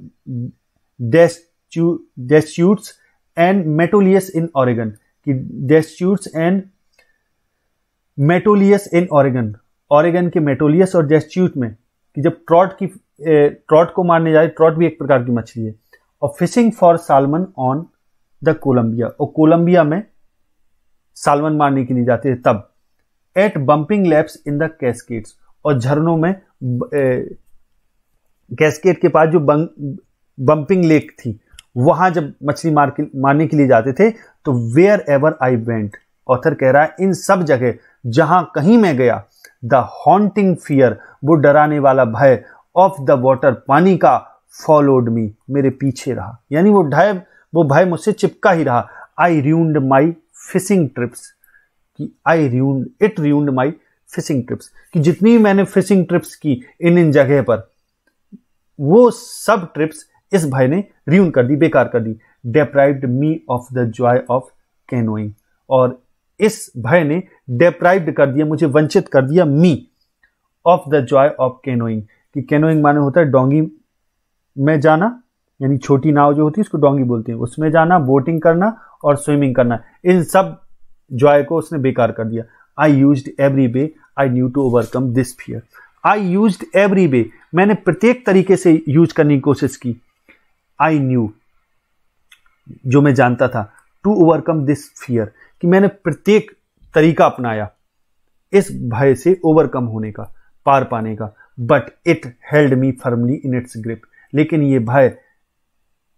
Deschutes and Metolius in Oregon कि Deschutes and Metolius in Oregon Oregon के मेटोलियस और डेस्ट्यूट में, कि जब ट्रॉट की ट्रॉट को मारने जाए ट्रॉट भी एक प्रकार की मछली है। और fishing for salmon on the Columbia और कोलंबिया में सालमन मारने के लिए जाते थे तब। At Bumping labs in the Cascades और झरनों में कैस्केट के पास जो बंपिंग लेक थी वहाँ जब मछली मार के, मारने के लिए जाते थे तो wherever I went author कह रहा है, इन सब जगह जहाँ कहीं मैं गया द हॉन्टिंग फियर वो डराने वाला भय ऑफ़ द वॉटर पानी का फॉलोड मी मेरे पीछे रहा। यानी वो ढाई वो भय मुझसे चिपका ही रहा। आई र्यूंड माई फिशिंग ट्रिप्स कि I ruined it ruined my fishing trips कि जितनी मैंने फिशिंग ट्रिप्स की इन इन जगह पर, वो सब ट्रिप्स इस भाई ने र्यून कर दी, बेकार कर दी। Deprived me of the joy of canoeing और इस भय ने डेप्राइव्ड कर दिया, मुझे वंचित कर दिया me of the joy of canoeing कि कैनोइंग माने होता है डोंगी में जाना, यानी छोटी नाव जो होती है, उसको डोंगी बोलते हैं। उसमें जाना, बोटिंग करना और स्विमिंग करना। इन सब जॉय को उसने बेकार कर दिया। I use every way I knew to overcome this fear I use every way मैंने प्रत्येक तरीके से यूज़ करने की कोशिश की। आई न्यू जो मैं जानता था टू ओवरकम दिस फियर कि मैंने प्रत्येक तरीका अपनाया इस भय से ओवरकम होने का, पार पाने का। But it held me firmly in its grip लेकिन ये भय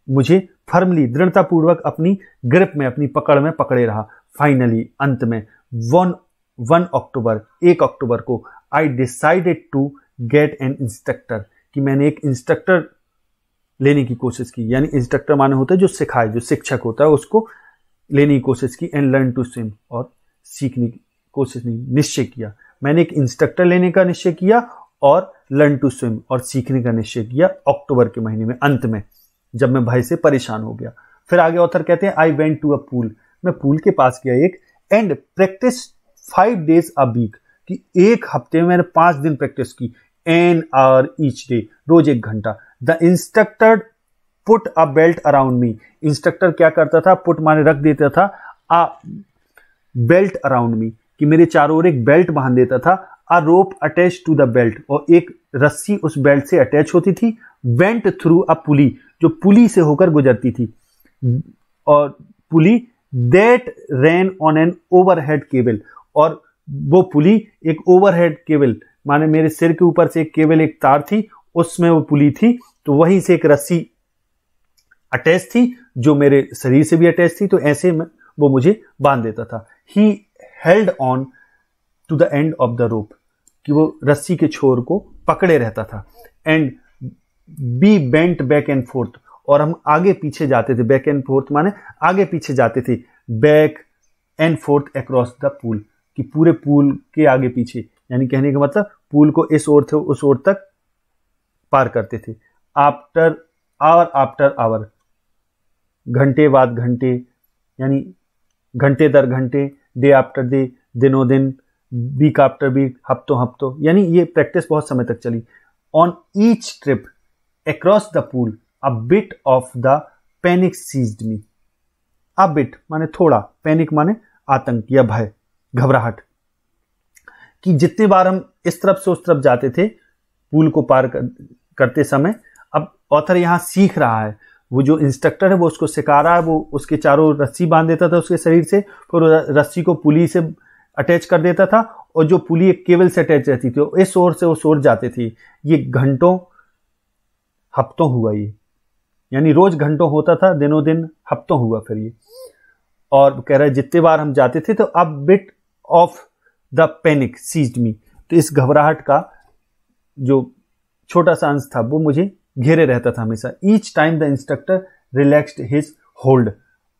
मुझे फर्मली दृढ़तापूर्वक अपनी ग्रिप में, अपनी पकड़ में पकड़े रहा। फाइनली अंत में वन वन अक्टूबर एक अक्टूबर को I decided to get an instructor कि मैंने एक इंस्ट्रक्टर लेने की कोशिश की। यानी इंस्ट्रक्टर माने होता है जो सिखाए, जो शिक्षक होता है उसको लेने की कोशिश की एंड लर्न टू स्विम और सीखने की कोशिश नहीं, निश्चय किया। मैंने एक इंस्ट्रक्टर लेने का निश्चय किया और लर्न टू स्विम और सीखने का निश्चय किया अक्टूबर के महीने में, अंत में, जब मैं भय से परेशान हो गया। फिर आगे ऑथर कहते हैं I went to a pool मैं पूल के पास गया एक and practice five days a week कि एक हफ़्ते में मैंने पाँच दिन प्रैक्टिस की एन आवर ईच डे रोज एक घंटा। The instructor put a belt around me instructor क्या करता था? पुट माने रख देता था आ बेल्ट अराउंड मी कि मेरे चारों ओर एक बेल्ट बाँध देता था। A rope attach to the belt और एक रस्सी उस बेल्ट से अटैच होती थी। वेंट थ्रू अ पुली जो पुली से होकर गुजरती थी। और pulley that ran on an overhead cable और वो पुली एक ओवरहेड केबल माने मेरे सिर के ऊपर से एक केबल एक तार थी। उसमें वो पुली थी तो वहीं से एक रस्सी अटैच थी, जो मेरे शरीर से भी अटैच थी तो ऐसे में वो मुझे बाँध देता था। He held on to the end of the rope कि वो रस्सी के छोर को पकड़े रहता था। And we went back and forth और हम आगे पीछे जाते थे। बैक एंड फोर्थ माने आगे पीछे जाते थे। Back and forth across the pool कि पूरे पूल के आगे पीछे। यानी कहने का मतलब पूल को इस ओर थे उस ओर तक पार करते थे। आफ्टर आवर आफ्टर आवर घंटे बाद घंटे, यानी घंटे दर घंटे डे आफ्टर डे दिनों दिन वीक आफ्टर वीक हफ्तों हफ्तों, यानी ये प्रैक्टिस बहुत समय तक चली। On each trip across the pool a bit of the panic seized me a bit माने थोड़ा पैनिक माने आतंक या भय, घबराहट। कि जितने बार हम इस तरफ़ से उस तरफ़ जाते थे पूल को पार कर, करते समय अब ऑथर यहाँ सीख रहा है। वो जो इंस्ट्रक्टर है वो उसको सिखा रहा है वो उसके चारों रस्सी बाँध देता था उसके शरीर से फिर रस्सी को पुली से अटैच कर देता था और जो पुली एक केबल से अटैच रहती थी इस ओर से उस ओर जाते थे। ये घंटों हफ्तों हुआ ये। यानी रोज घंटों होता था दिनों दिन हफ्तों हुआ फिर ये। और कह रहे जितने बार हम जाते थे तो अब bit of the panic seized me तो इस घबराहट का जो छोटा सा अंश था, वो मुझे घेरे रहता था हमेशा। Each time the instructor relaxed his hold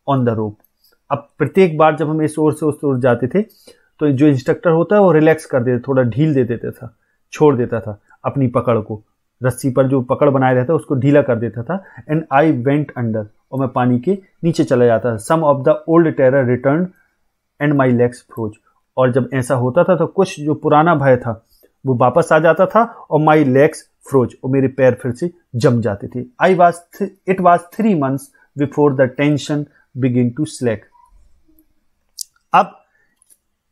on the rope अब प्रत्येक बार जब हम इस ओर से उस ओर जाते थे तो जो इंस्ट्रक्टर होता है, वो रिलैक्स कर देता थोड़ा ढील दे देता था, छोड़ देता था अपनी पकड़ को। रस्सी पर जो पकड़ बनाए रहता उसको ढीला कर देता था। एंड आई वेंट अंडर और मैं पानी के नीचे चला जाता था। Some of the old terror return and my legs froze और जब ऐसा होता था तो कुछ जो पुराना भय था वो वापस आ जाता था और माई लेग्स फ्रोज और मेरे पैर फिर से जम जाते थे। I was it was three months before the tension begin to slack अब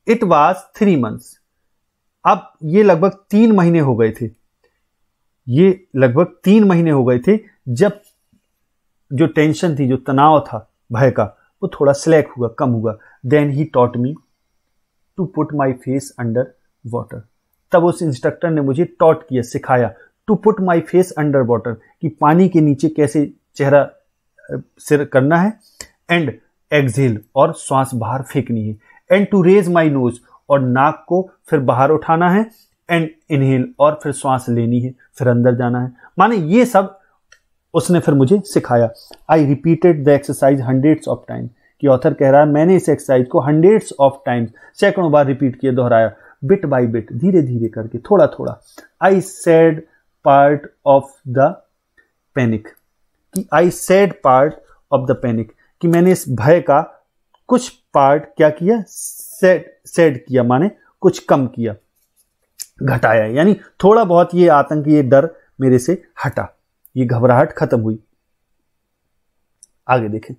इट वॉज़ थ्री मंथ्स अब ये लगभग तीन महीने हो गए थे। ये लगभग तीन महीने हो गए थे जब जो टेंशन थी, जो तनाव था, भय का, वो थोड़ा स्लैक हुआ, कम हुआ। Then he taught me to put my face under water तब उस इंस्ट्रक्टर ने मुझे टॉट किया, सिखाया to put my face under water, कि पानी के नीचे कैसे चेहरा सिर करना है, एंड एक्सेल और श्वास बाहर फेंकनी है, and to raise my nose, और नाक को फिर बाहर उठाना है, एंड इनहेल, और फिर श्वास लेनी है, फिर अंदर जाना है। माने ये सब उसने फिर मुझे सिखाया। I repeated the exercise hundreds of time कि ऑथर कह रहा है, मैंने इस एक्सरसाइज को हंड्रेड्स ऑफ़ टाइम्स सैकड़ों बार रिपीट किया, दोहराया। बिट बाई बिट धीरे धीरे करके थोड़ा थोड़ा I shed part of the panic कि I shed part of the panic कि मैंने इस भय का कुछ पार्ट क्या किया? सेड सेड किया, माने कुछ कम किया। घटाया। यानी थोड़ा बहुत ये आतंक, ये डर मेरे से हटा। ये घबराहट खत्म हुई। आगे देखें।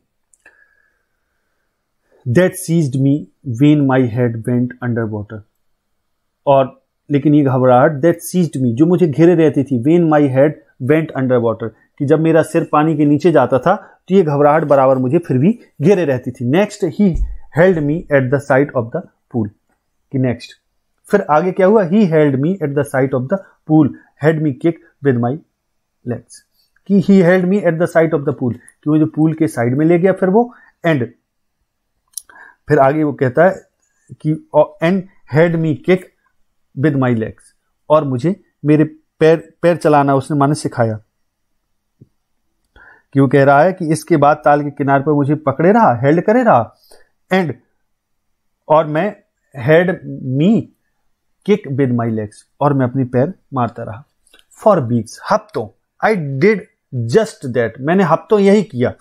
That seized me when my head went under water और लेकिन ये घबराहट दैट सीज्ड मी जो मुझे घेरे रहती थी when my head went under water कि जब मेरा सिर पानी के नीचे जाता था तो ये घबराहट बराबर मुझे फिर भी घेरे रहती थी। Next he held me at the side of the pool कि नेक्स्ट फिर आगे क्या हुआ? He held me at the side of the pool had me kick with my legs कि he held me at the side of the pool कि जो पूल के साइड में ले गया फिर वो एंड फिर आगे वो कहता है कि and had me kick with my legs. और मुझे मेरे पैर पैर चलाना, उसने माने सिखाया। क्यों कह रहा है कि इसके बाद ताल के किनारे पर मुझे पकड़े रहा हेल्ड करे रहा। एंड और मैं had me kick with my legs और मैं अपनी पैर मारता रहा। फॉर वीक्स हफ्तों आई डिड जस्ट दैट मैंने हफ्तों यही किया।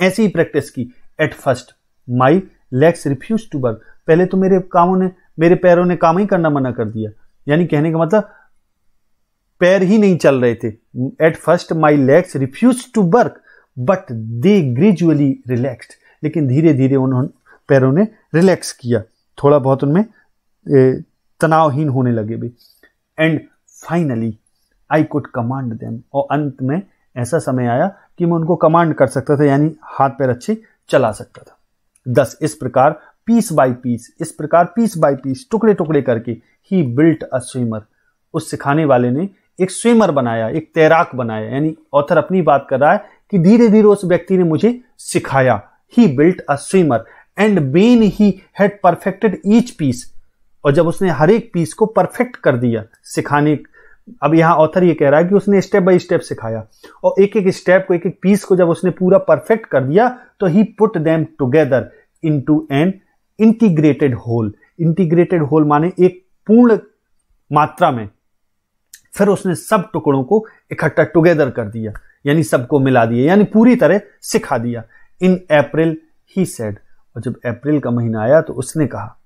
ऐसी ही प्रैक्टिस की। At first my legs refuse to work पहले तो मेरे कामों ने मेरे पैरों ने काम ही करना मना कर दिया। यानी कहने का मतलब पैर ही नहीं चल रहे थे। At first my legs refuse to work but they gradually relaxed लेकिन धीरे धीरे उन्होंने पैरों ने रिलैक्स किया। थोड़ा बहुत उनमें तनावहीन होने लगे भी। And finally I could command them और अंत में ऐसा समय आया कि मैं उनको कमांड कर सकता था, यानी हाथ पैर अच्छे चला सकता था। दस इस प्रकार पीस बाय पीस, इस प्रकार पीस बाय पीस, टुकड़े टुकड़े करके ही बिल्ट अ स्विमर उस सिखाने वाले ने एक स्विमर बनाया, एक तैराक बनाया, यानी ऑथर अपनी बात कर रहा है कि धीरे धीरे उस व्यक्ति ने मुझे सिखाया। He built a swimmer and when he had perfected each piece और जब उसने हर एक पीस को परफेक्ट कर दिया सिखाने, अब यहाँ ऑथर ये कह रहा है कि उसने स्टेप बाय स्टेप सिखाया। और एक एक स्टेप को, एक एक पीस को जब उसने पूरा परफेक्ट कर दिया तो he put them together into an integrated whole integrated whole माने एक पूर्ण मात्रा में। फिर उसने सब टुकड़ों को इकट्ठा टुगेदर कर दिया। यानी सबको मिला दिया। यानी पूरी तरह सिखा दिया। इन अप्रैल ही सेड और जब अप्रैल का महीना आया तो उसने कहा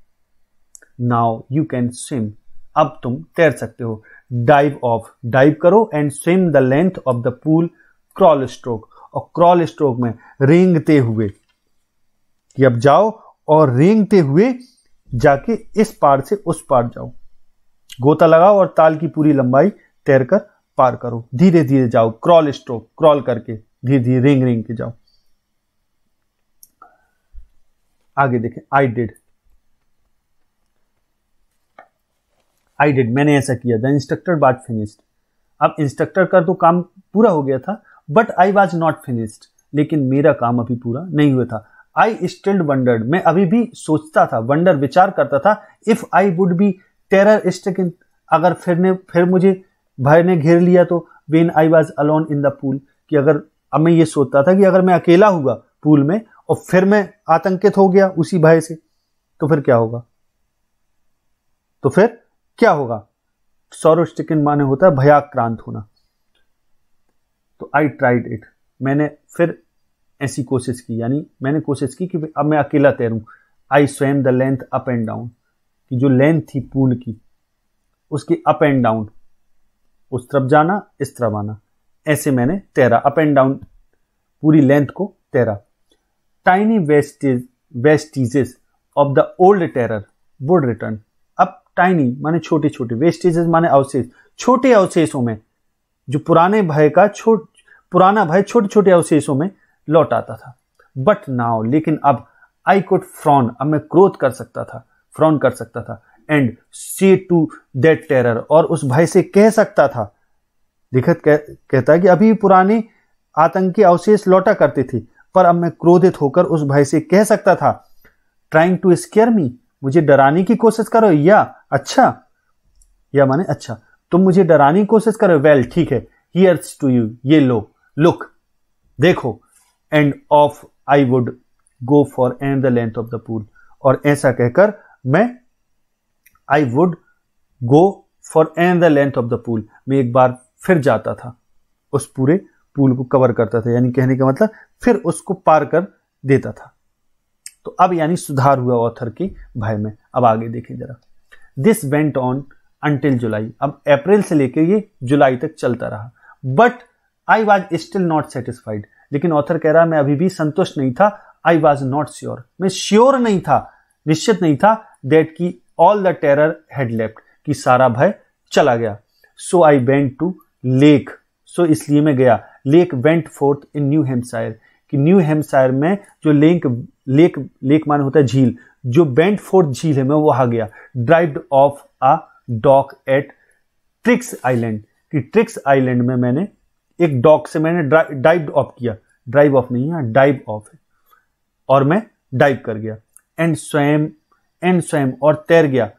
नाउ यू कैन स्विम अब तुम तैर सकते हो। डाइव ऑफ़ डाइव करो and swim the length of the pool crawl stroke और क्रॉल स्ट्रोक में रेंगते हुए, कि अब जाओ और रेंगते हुए जाके इस पार से उस पार जाओ। गोता लगाओ और ताल की पूरी लंबाई तैरकर पार करो। धीरे धीरे जाओ क्रॉल स्ट्रोक क्रॉल करके धीरे धीरे रेंग रेंग के जाओ। आगे देखें आई डिड आई डिड मैंने ऐसा किया। द इंस्ट्रक्टर बात फिनिश्ड अब इंस्ट्रक्टर का तो काम पूरा हो गया था but I was not finished लेकिन मेरा काम अभी पूरा नहीं हुआ था। आई स्टिल्ड वंडर्ड मैं अभी भी सोचता था वंडर विचार करता था if I would be terror stricken अगर फिर ने, फिर मुझे भय ने घेर लिया तो when I was alone in the pool कि अगर, अब मैं ये सोचता था कि अगर मैं अकेला हुआ पूल में, और फिर मैं आतंकित हो गया उसी भय से तो फिर क्या होगा? तो फिर क्या होगा? सौरोस्टिकन माने होता है भयाक्रांत होना। तो आई ट्राइड इट मैंने फिर ऐसी कोशिश की, यानी मैंने कोशिश की कि अब मैं अकेला तैरूं। I swam the length up and down कि जो लेंथ थी पूल की, उसकी अप एंड डाउन उस तरफ़ जाना, इस तरफ़ आना। ऐसे मैंने तैरा अप एंड डाउन पूरी लेंथ को तैरा। Tiny vestige vestiges of the old terror would return अब टाइनी माने छोटे छोटे वेस्टेजेस माने अवशेष। छोटे अवशेषों में, जो पुराने भय का छोट पुराना भय छोटे छोटे अवशेषों में लौट आता था। बट नाउ लेकिन अब आई कुड फ्रॉन अब मैं क्रोध कर सकता था फ्रॉन कर सकता था and say to that terror और उस भय से कह सकता था। लिखत कह, कहता है कि अभी पुराने आतंकी अवशेष लौटा करते थे पर अब मैं क्रोधित होकर उस भय से कह सकता था ट्राइंग टू स्केयर मी मुझे डराने की कोशिश करो या अच्छा? या माने अच्छा तुम मुझे डराने की कोशिश करो? वेल ठीक है हियर्स टू यू ये लो लुक देखो and off I would go for and the length of the pool और ऐसा कहकर मैं I would go for and the length of the pool मैं एक बार फिर जाता था। उस पूरे पूल को कवर करता था। यानी कहने का मतलब फिर उसको पार कर देता था। तो अब यानी सुधार हुआ ऑथर के भय में। अब आगे देखें जरा। This went on until July अब अप्रैल से लेकर ये जुलाई तक चलता रहा। But I was still not satisfied लेकिन ऑथर कह रहा, मैं अभी भी संतुष्ट नहीं था। आई वॉज़ नॉट श्योर मैं श्योर नहीं था, निश्चित नहीं था दैट की all the terror had left कि सारा भय चला गया। So I went to Lake so इसलिए मैं गया। Lake Wentworth in New Hampshire कि न्यू हेम्पसायर में जो लेक लेक लेक मान होता है झील, जो बेंट फोर्थ झील है, मैं वहाँ गया। Drive off a dock at Triggs Island कि ट्रिक्स आइलैंड में मैंने एक डॉक से मैंने डाइव ऑफ़ किया। ड्राइव ऑफ़ नहीं है, डाइव ऑफ़ है। और मैं डाइव कर गया। एंड स्वयं एंड स्वयं, और तैर गया।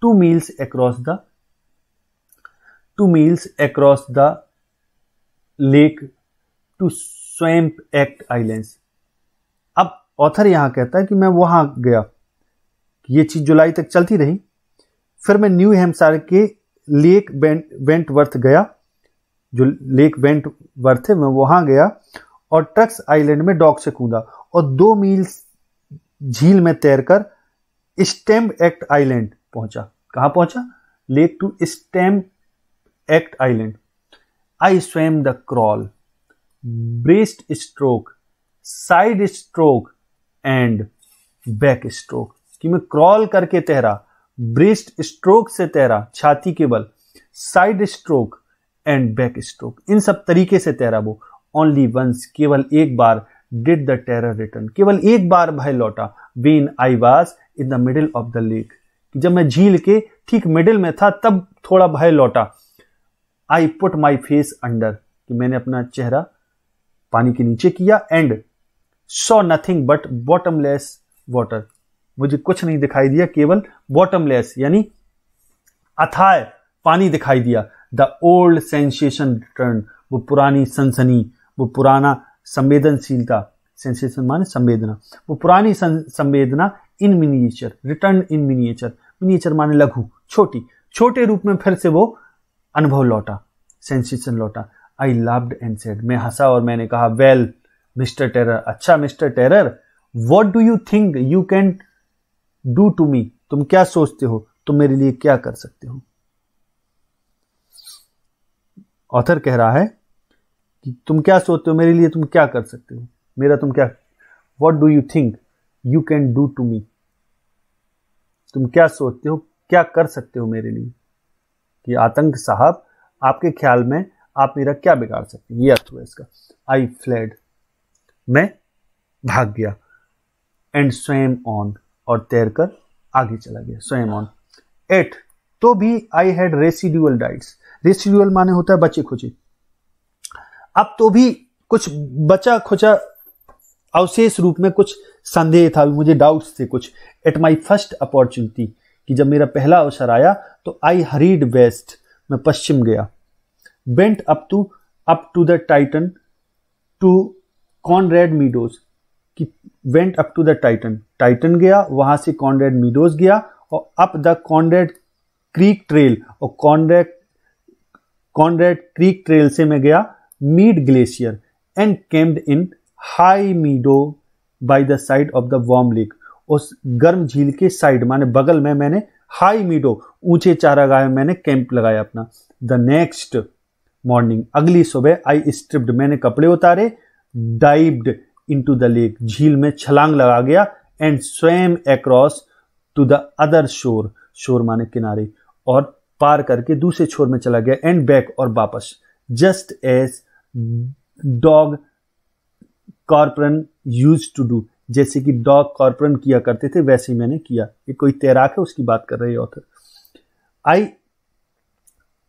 Two miles across the two miles across the lake to Stamp Act islands अब ऑथर यहाँ कहता है कि मैं वहाँ गया। ये चीज़ जुलाई तक चलती रही। फिर मैं न्यू हेम्पसायर के लेक वेंट वर्थ गया। जो लेक वेंट वर्थ है, मैं वहाँ गया। और ट्रक्स आइलैंड में डॉक से कूदा और दो मील झील में तैरकर स्टेम एक्ट आइलैंड पहुँचा। कहाँ पहुँचा? Lake to Stamp Act island. I swam the crawl, breast stroke, side stroke and back stroke. कि मैं क्रॉल करके तैरा, ब्रेस्ट स्ट्रोक से तैरा, छाती के बल, side stroke and back stroke. इन सब तरीके से तैरा वो। ओनली वंस केवल एक बार डिड द टेरर रिटर्न केवल एक बार भय लौटा. When I was in the middle of the lake जब मैं झील के ठीक मिडिल में था, तब थोड़ा भय लौटा. I put my face under कि मैंने अपना चेहरा पानी के नीचे किया and saw nothing but bottomless water मुझे कुछ नहीं दिखाई दिया, केवल बॉटमलेस यानी अथाय पानी दिखाई दिया. द ओल्ड सेंसेशन रिटर्न वो पुरानी सनसनी वो पुराना संवेदनशीलता सेंसेशन माने संवेदना। वो पुरानी संवेदना in miniature return in miniature miniature माने लघु, छोटी। छोटे रूप में फिर से वो अनुभव लौटा सेंसेशन लौटा। आई लव्ड एंड सेड मैं हंसा और मैंने कहा वेल मिस्टर टेरर अच्छा mister terror what do you think you can do to me तुम क्या सोचते हो? तुम मेरे लिए क्या कर सकते हो? ऑथर कह रहा है कि तुम क्या सोचते हो? मेरे लिए तुम क्या कर सकते हो? मेरा तुम क्या what do you think you can do to me तुम क्या सोचते हो? क्या कर सकते हो मेरे लिए? कि आतंक साहब, आपके ख्याल में आप मेरा क्या बिगाड़ सकते हैं? ये अर्थ हुआ इसका। आई फ्लैड मैं भाग गया। एंड स्वयं ऑन और तैरकर आगे चला गया। स्वयं ऑन एट तो भी I had residual doubts residual माने होता है बचे खुचे। अब तो भी कुछ बचा खुचा अवशेष रूप में कुछ संदेह था, मुझे डाउट्स थे कुछ। एट माई फ़र्स्ट अपॉर्चुनिटी कि जब मेरा पहला अवसर आया तो आई हरीड वेस्ट मैं पश्चिम गया। Went up to up to the Tieton to Conrad Meadows कि went up to the Tieton Tieton गया, वहाँ से कॉनरेड मीडोज गया, और up the Conrad Creek trail और कॉनरेड कॉनरेड क्रीक ट्रेल से मैं गया Meade glacier and camped in high meadow by the side of the warm lake उस गर्म झील के साइड माने बगल में मैंने हाई मीडो ऊँचे चारागाह में मैंने कैंप लगाया अपना। द नेक्स्ट मॉर्निंग अगली सुबह आई स्ट्रिप्ड मैंने कपड़े उतारे डाइव्ड इनटू द लेक झील में छलांग लगा गया एंड स्वयं अक्रॉस टू द अदर शोर शोर माने किनारे, और पार करके दूसरे छोर में चला गया एंड बैक और वापस। Just as Doug Corporon use to do. जैसे कि डॉग कॉर्पोरन किया करते थे, वैसे ही मैंने किया। ये कोई तैराक है, उसकी बात कर रहे हैं ऑथर आई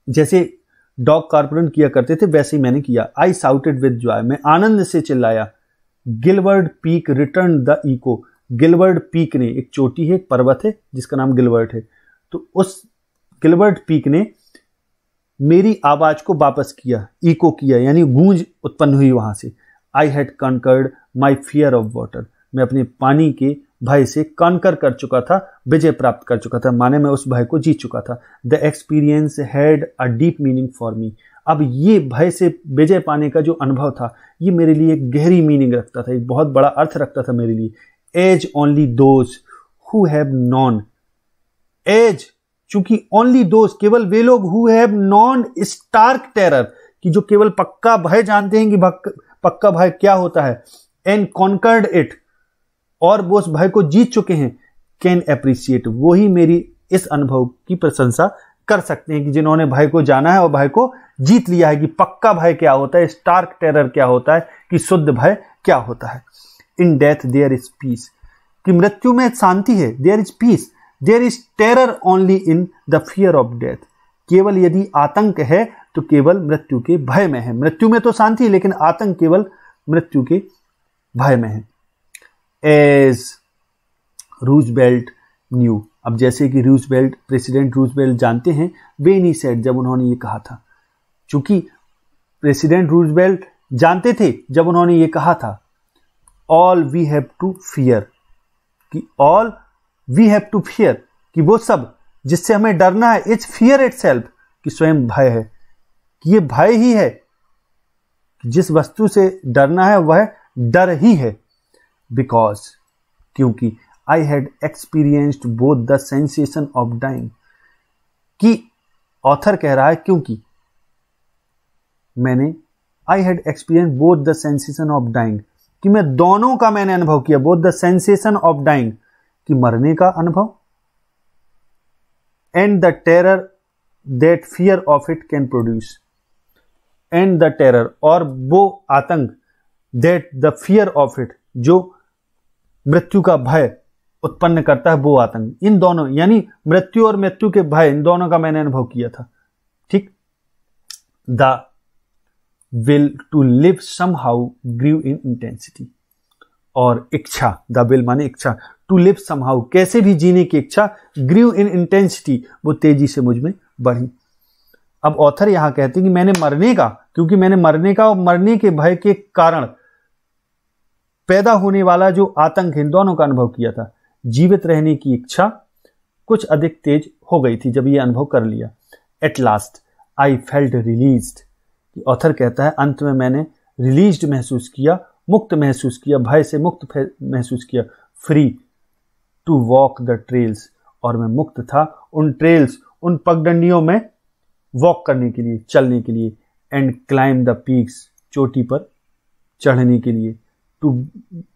जैसे डॉग कॉर्पोरन किया करते थे, वैसे ही मैंने किया। आई साउटेड विद जॉय मैं आनंद से चिल्लाया। गिलवर्ड पीक रिटर्न द इको गिलवर्ड पीक ने, एक चोटी है, एक पर्वत है, जिसका नाम गिलवर्ड है। तो उस गिलवर्ड पीक ने मेरी आवाज़ को वापस किया इको किया, यानी गूंज उत्पन्न हुई वहाँ से। I had conquered my fear of water मैं अपने पानी के भय से कनकर कर चुका था, विजय प्राप्त कर चुका था, माने मैं उस भय को जीत चुका था। The experience had a deep meaning for me अब ये भय से विजय पाने का जो अनुभव था, ये मेरे लिए एक गहरी मीनिंग रखता था, एक बहुत बड़ा अर्थ रखता था मेरे लिए। As only those who have known as चूँकि ओनली दोज केवल वे लोग who have known stark terror कि जो केवल पक्का भय जानते हैं कि पक्का भय क्या होता है एंड कॉन्कर्ड इट और वो उस भय को जीत चुके हैं कैन अप्रिशिएट वो ही मेरी इस अनुभव की प्रशंसा कर सकते हैं कि जिन्होंने भय को जाना है और भय को जीत लिया है कि पक्का भय क्या होता है स्टार्क टेरर क्या होता है, कि शुद्ध भय क्या होता है। In death there is peace कि मृत्यु में शांति है there is peace there is terror only in the fear of death केवल यदि आतंक है तो केवल मृत्यु के भय में है। मृत्यु में तो शांति, लेकिन आतंक केवल मृत्यु के भय में है। एज रूज बेल्ट न्यू अब जैसे कि Roosevelt president Roosevelt जानते हैं वे नहीं सेट जब उन्होंने ये कहा था। चूँकि प्रेसिडेंट रूज बेल्ट जानते थे जब उन्होंने ये कहा था all we have to fear कि all we have to fear कि वो सब जिससे हमें डरना है इट्स फियर इट सेल्फ कि स्वयं भय है। कि ये भय ही है जिस वस्तु से डरना है, वह डर ही है। बिकॉज़ क्योंकि I had experienced both the sensation of dying कि ऑथर कह रहा है क्योंकि मैंने I had experience both the sensation of dying कि मैं दोनों का मैंने अनुभव किया both the sensation of dying कि मरने का अनुभव and the terror that fear of it can produce and the terror और वो आतंक that the fear of it जो मृत्यु का भय उत्पन्न करता है वो आतंक। इन दोनों, यानी मृत्यु और मृत्यु के भय, इन दोनों का मैंने अनुभव किया था। ठीक? The will to live somehow grieve in intensity और इच्छा द विल माने इच्छा। टू लिव समहाउ कैसे भी जीने की इच्छा ग्रीव इन इंटेंसिटी वो तेज़ी से मुझमें बढ़ी। अब ऑथर यहाँ कहते हैं कि मैंने मरने का, क्योंकि मैंने मरने का और मरने के भय के कारण पैदा होने वाला जो आतंक इन दोनों का अनुभव किया था। जीवित रहने की इच्छा कुछ अधिक तेज हो गई थी जब ये अनुभव कर लिया। At last I felt release author कहता है, अंत में मैंने रिलीज़ महसूस किया, मुक्त महसूस किया, भय से मुक्त महसूस किया। Free to walk the trails और मैं मुक्त था उन ट्रेल्स उन पगडंडियों में वॉक करने के लिए, चलने के लिए एंड क्लाइम द पीक्स चोटी पर चढ़ने के लिए टू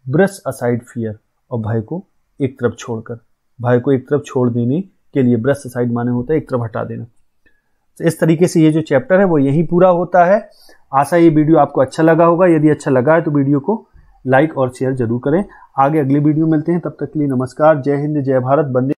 ब्रश असाइड फियर और भय को एक तरफ़ छोड़कर। भय को एक तरफ़ छोड़ देने के लिए ब्रश असाइड माने होता है एक तरफ़ हटा देना। तो इस तरीके से ये जो चैप्टर है, वो यही पूरा होता है। आशा, ये वीडियो आपको अच्छा लगा होगा। यदि अच्छा लगा है तो वीडियो को लाइक और शेयर ज़रूर करें। आगे अगली वीडियो मिलते हैं। तब तक के लिए नमस्कार। जय हिंद, जय भारत। बंदे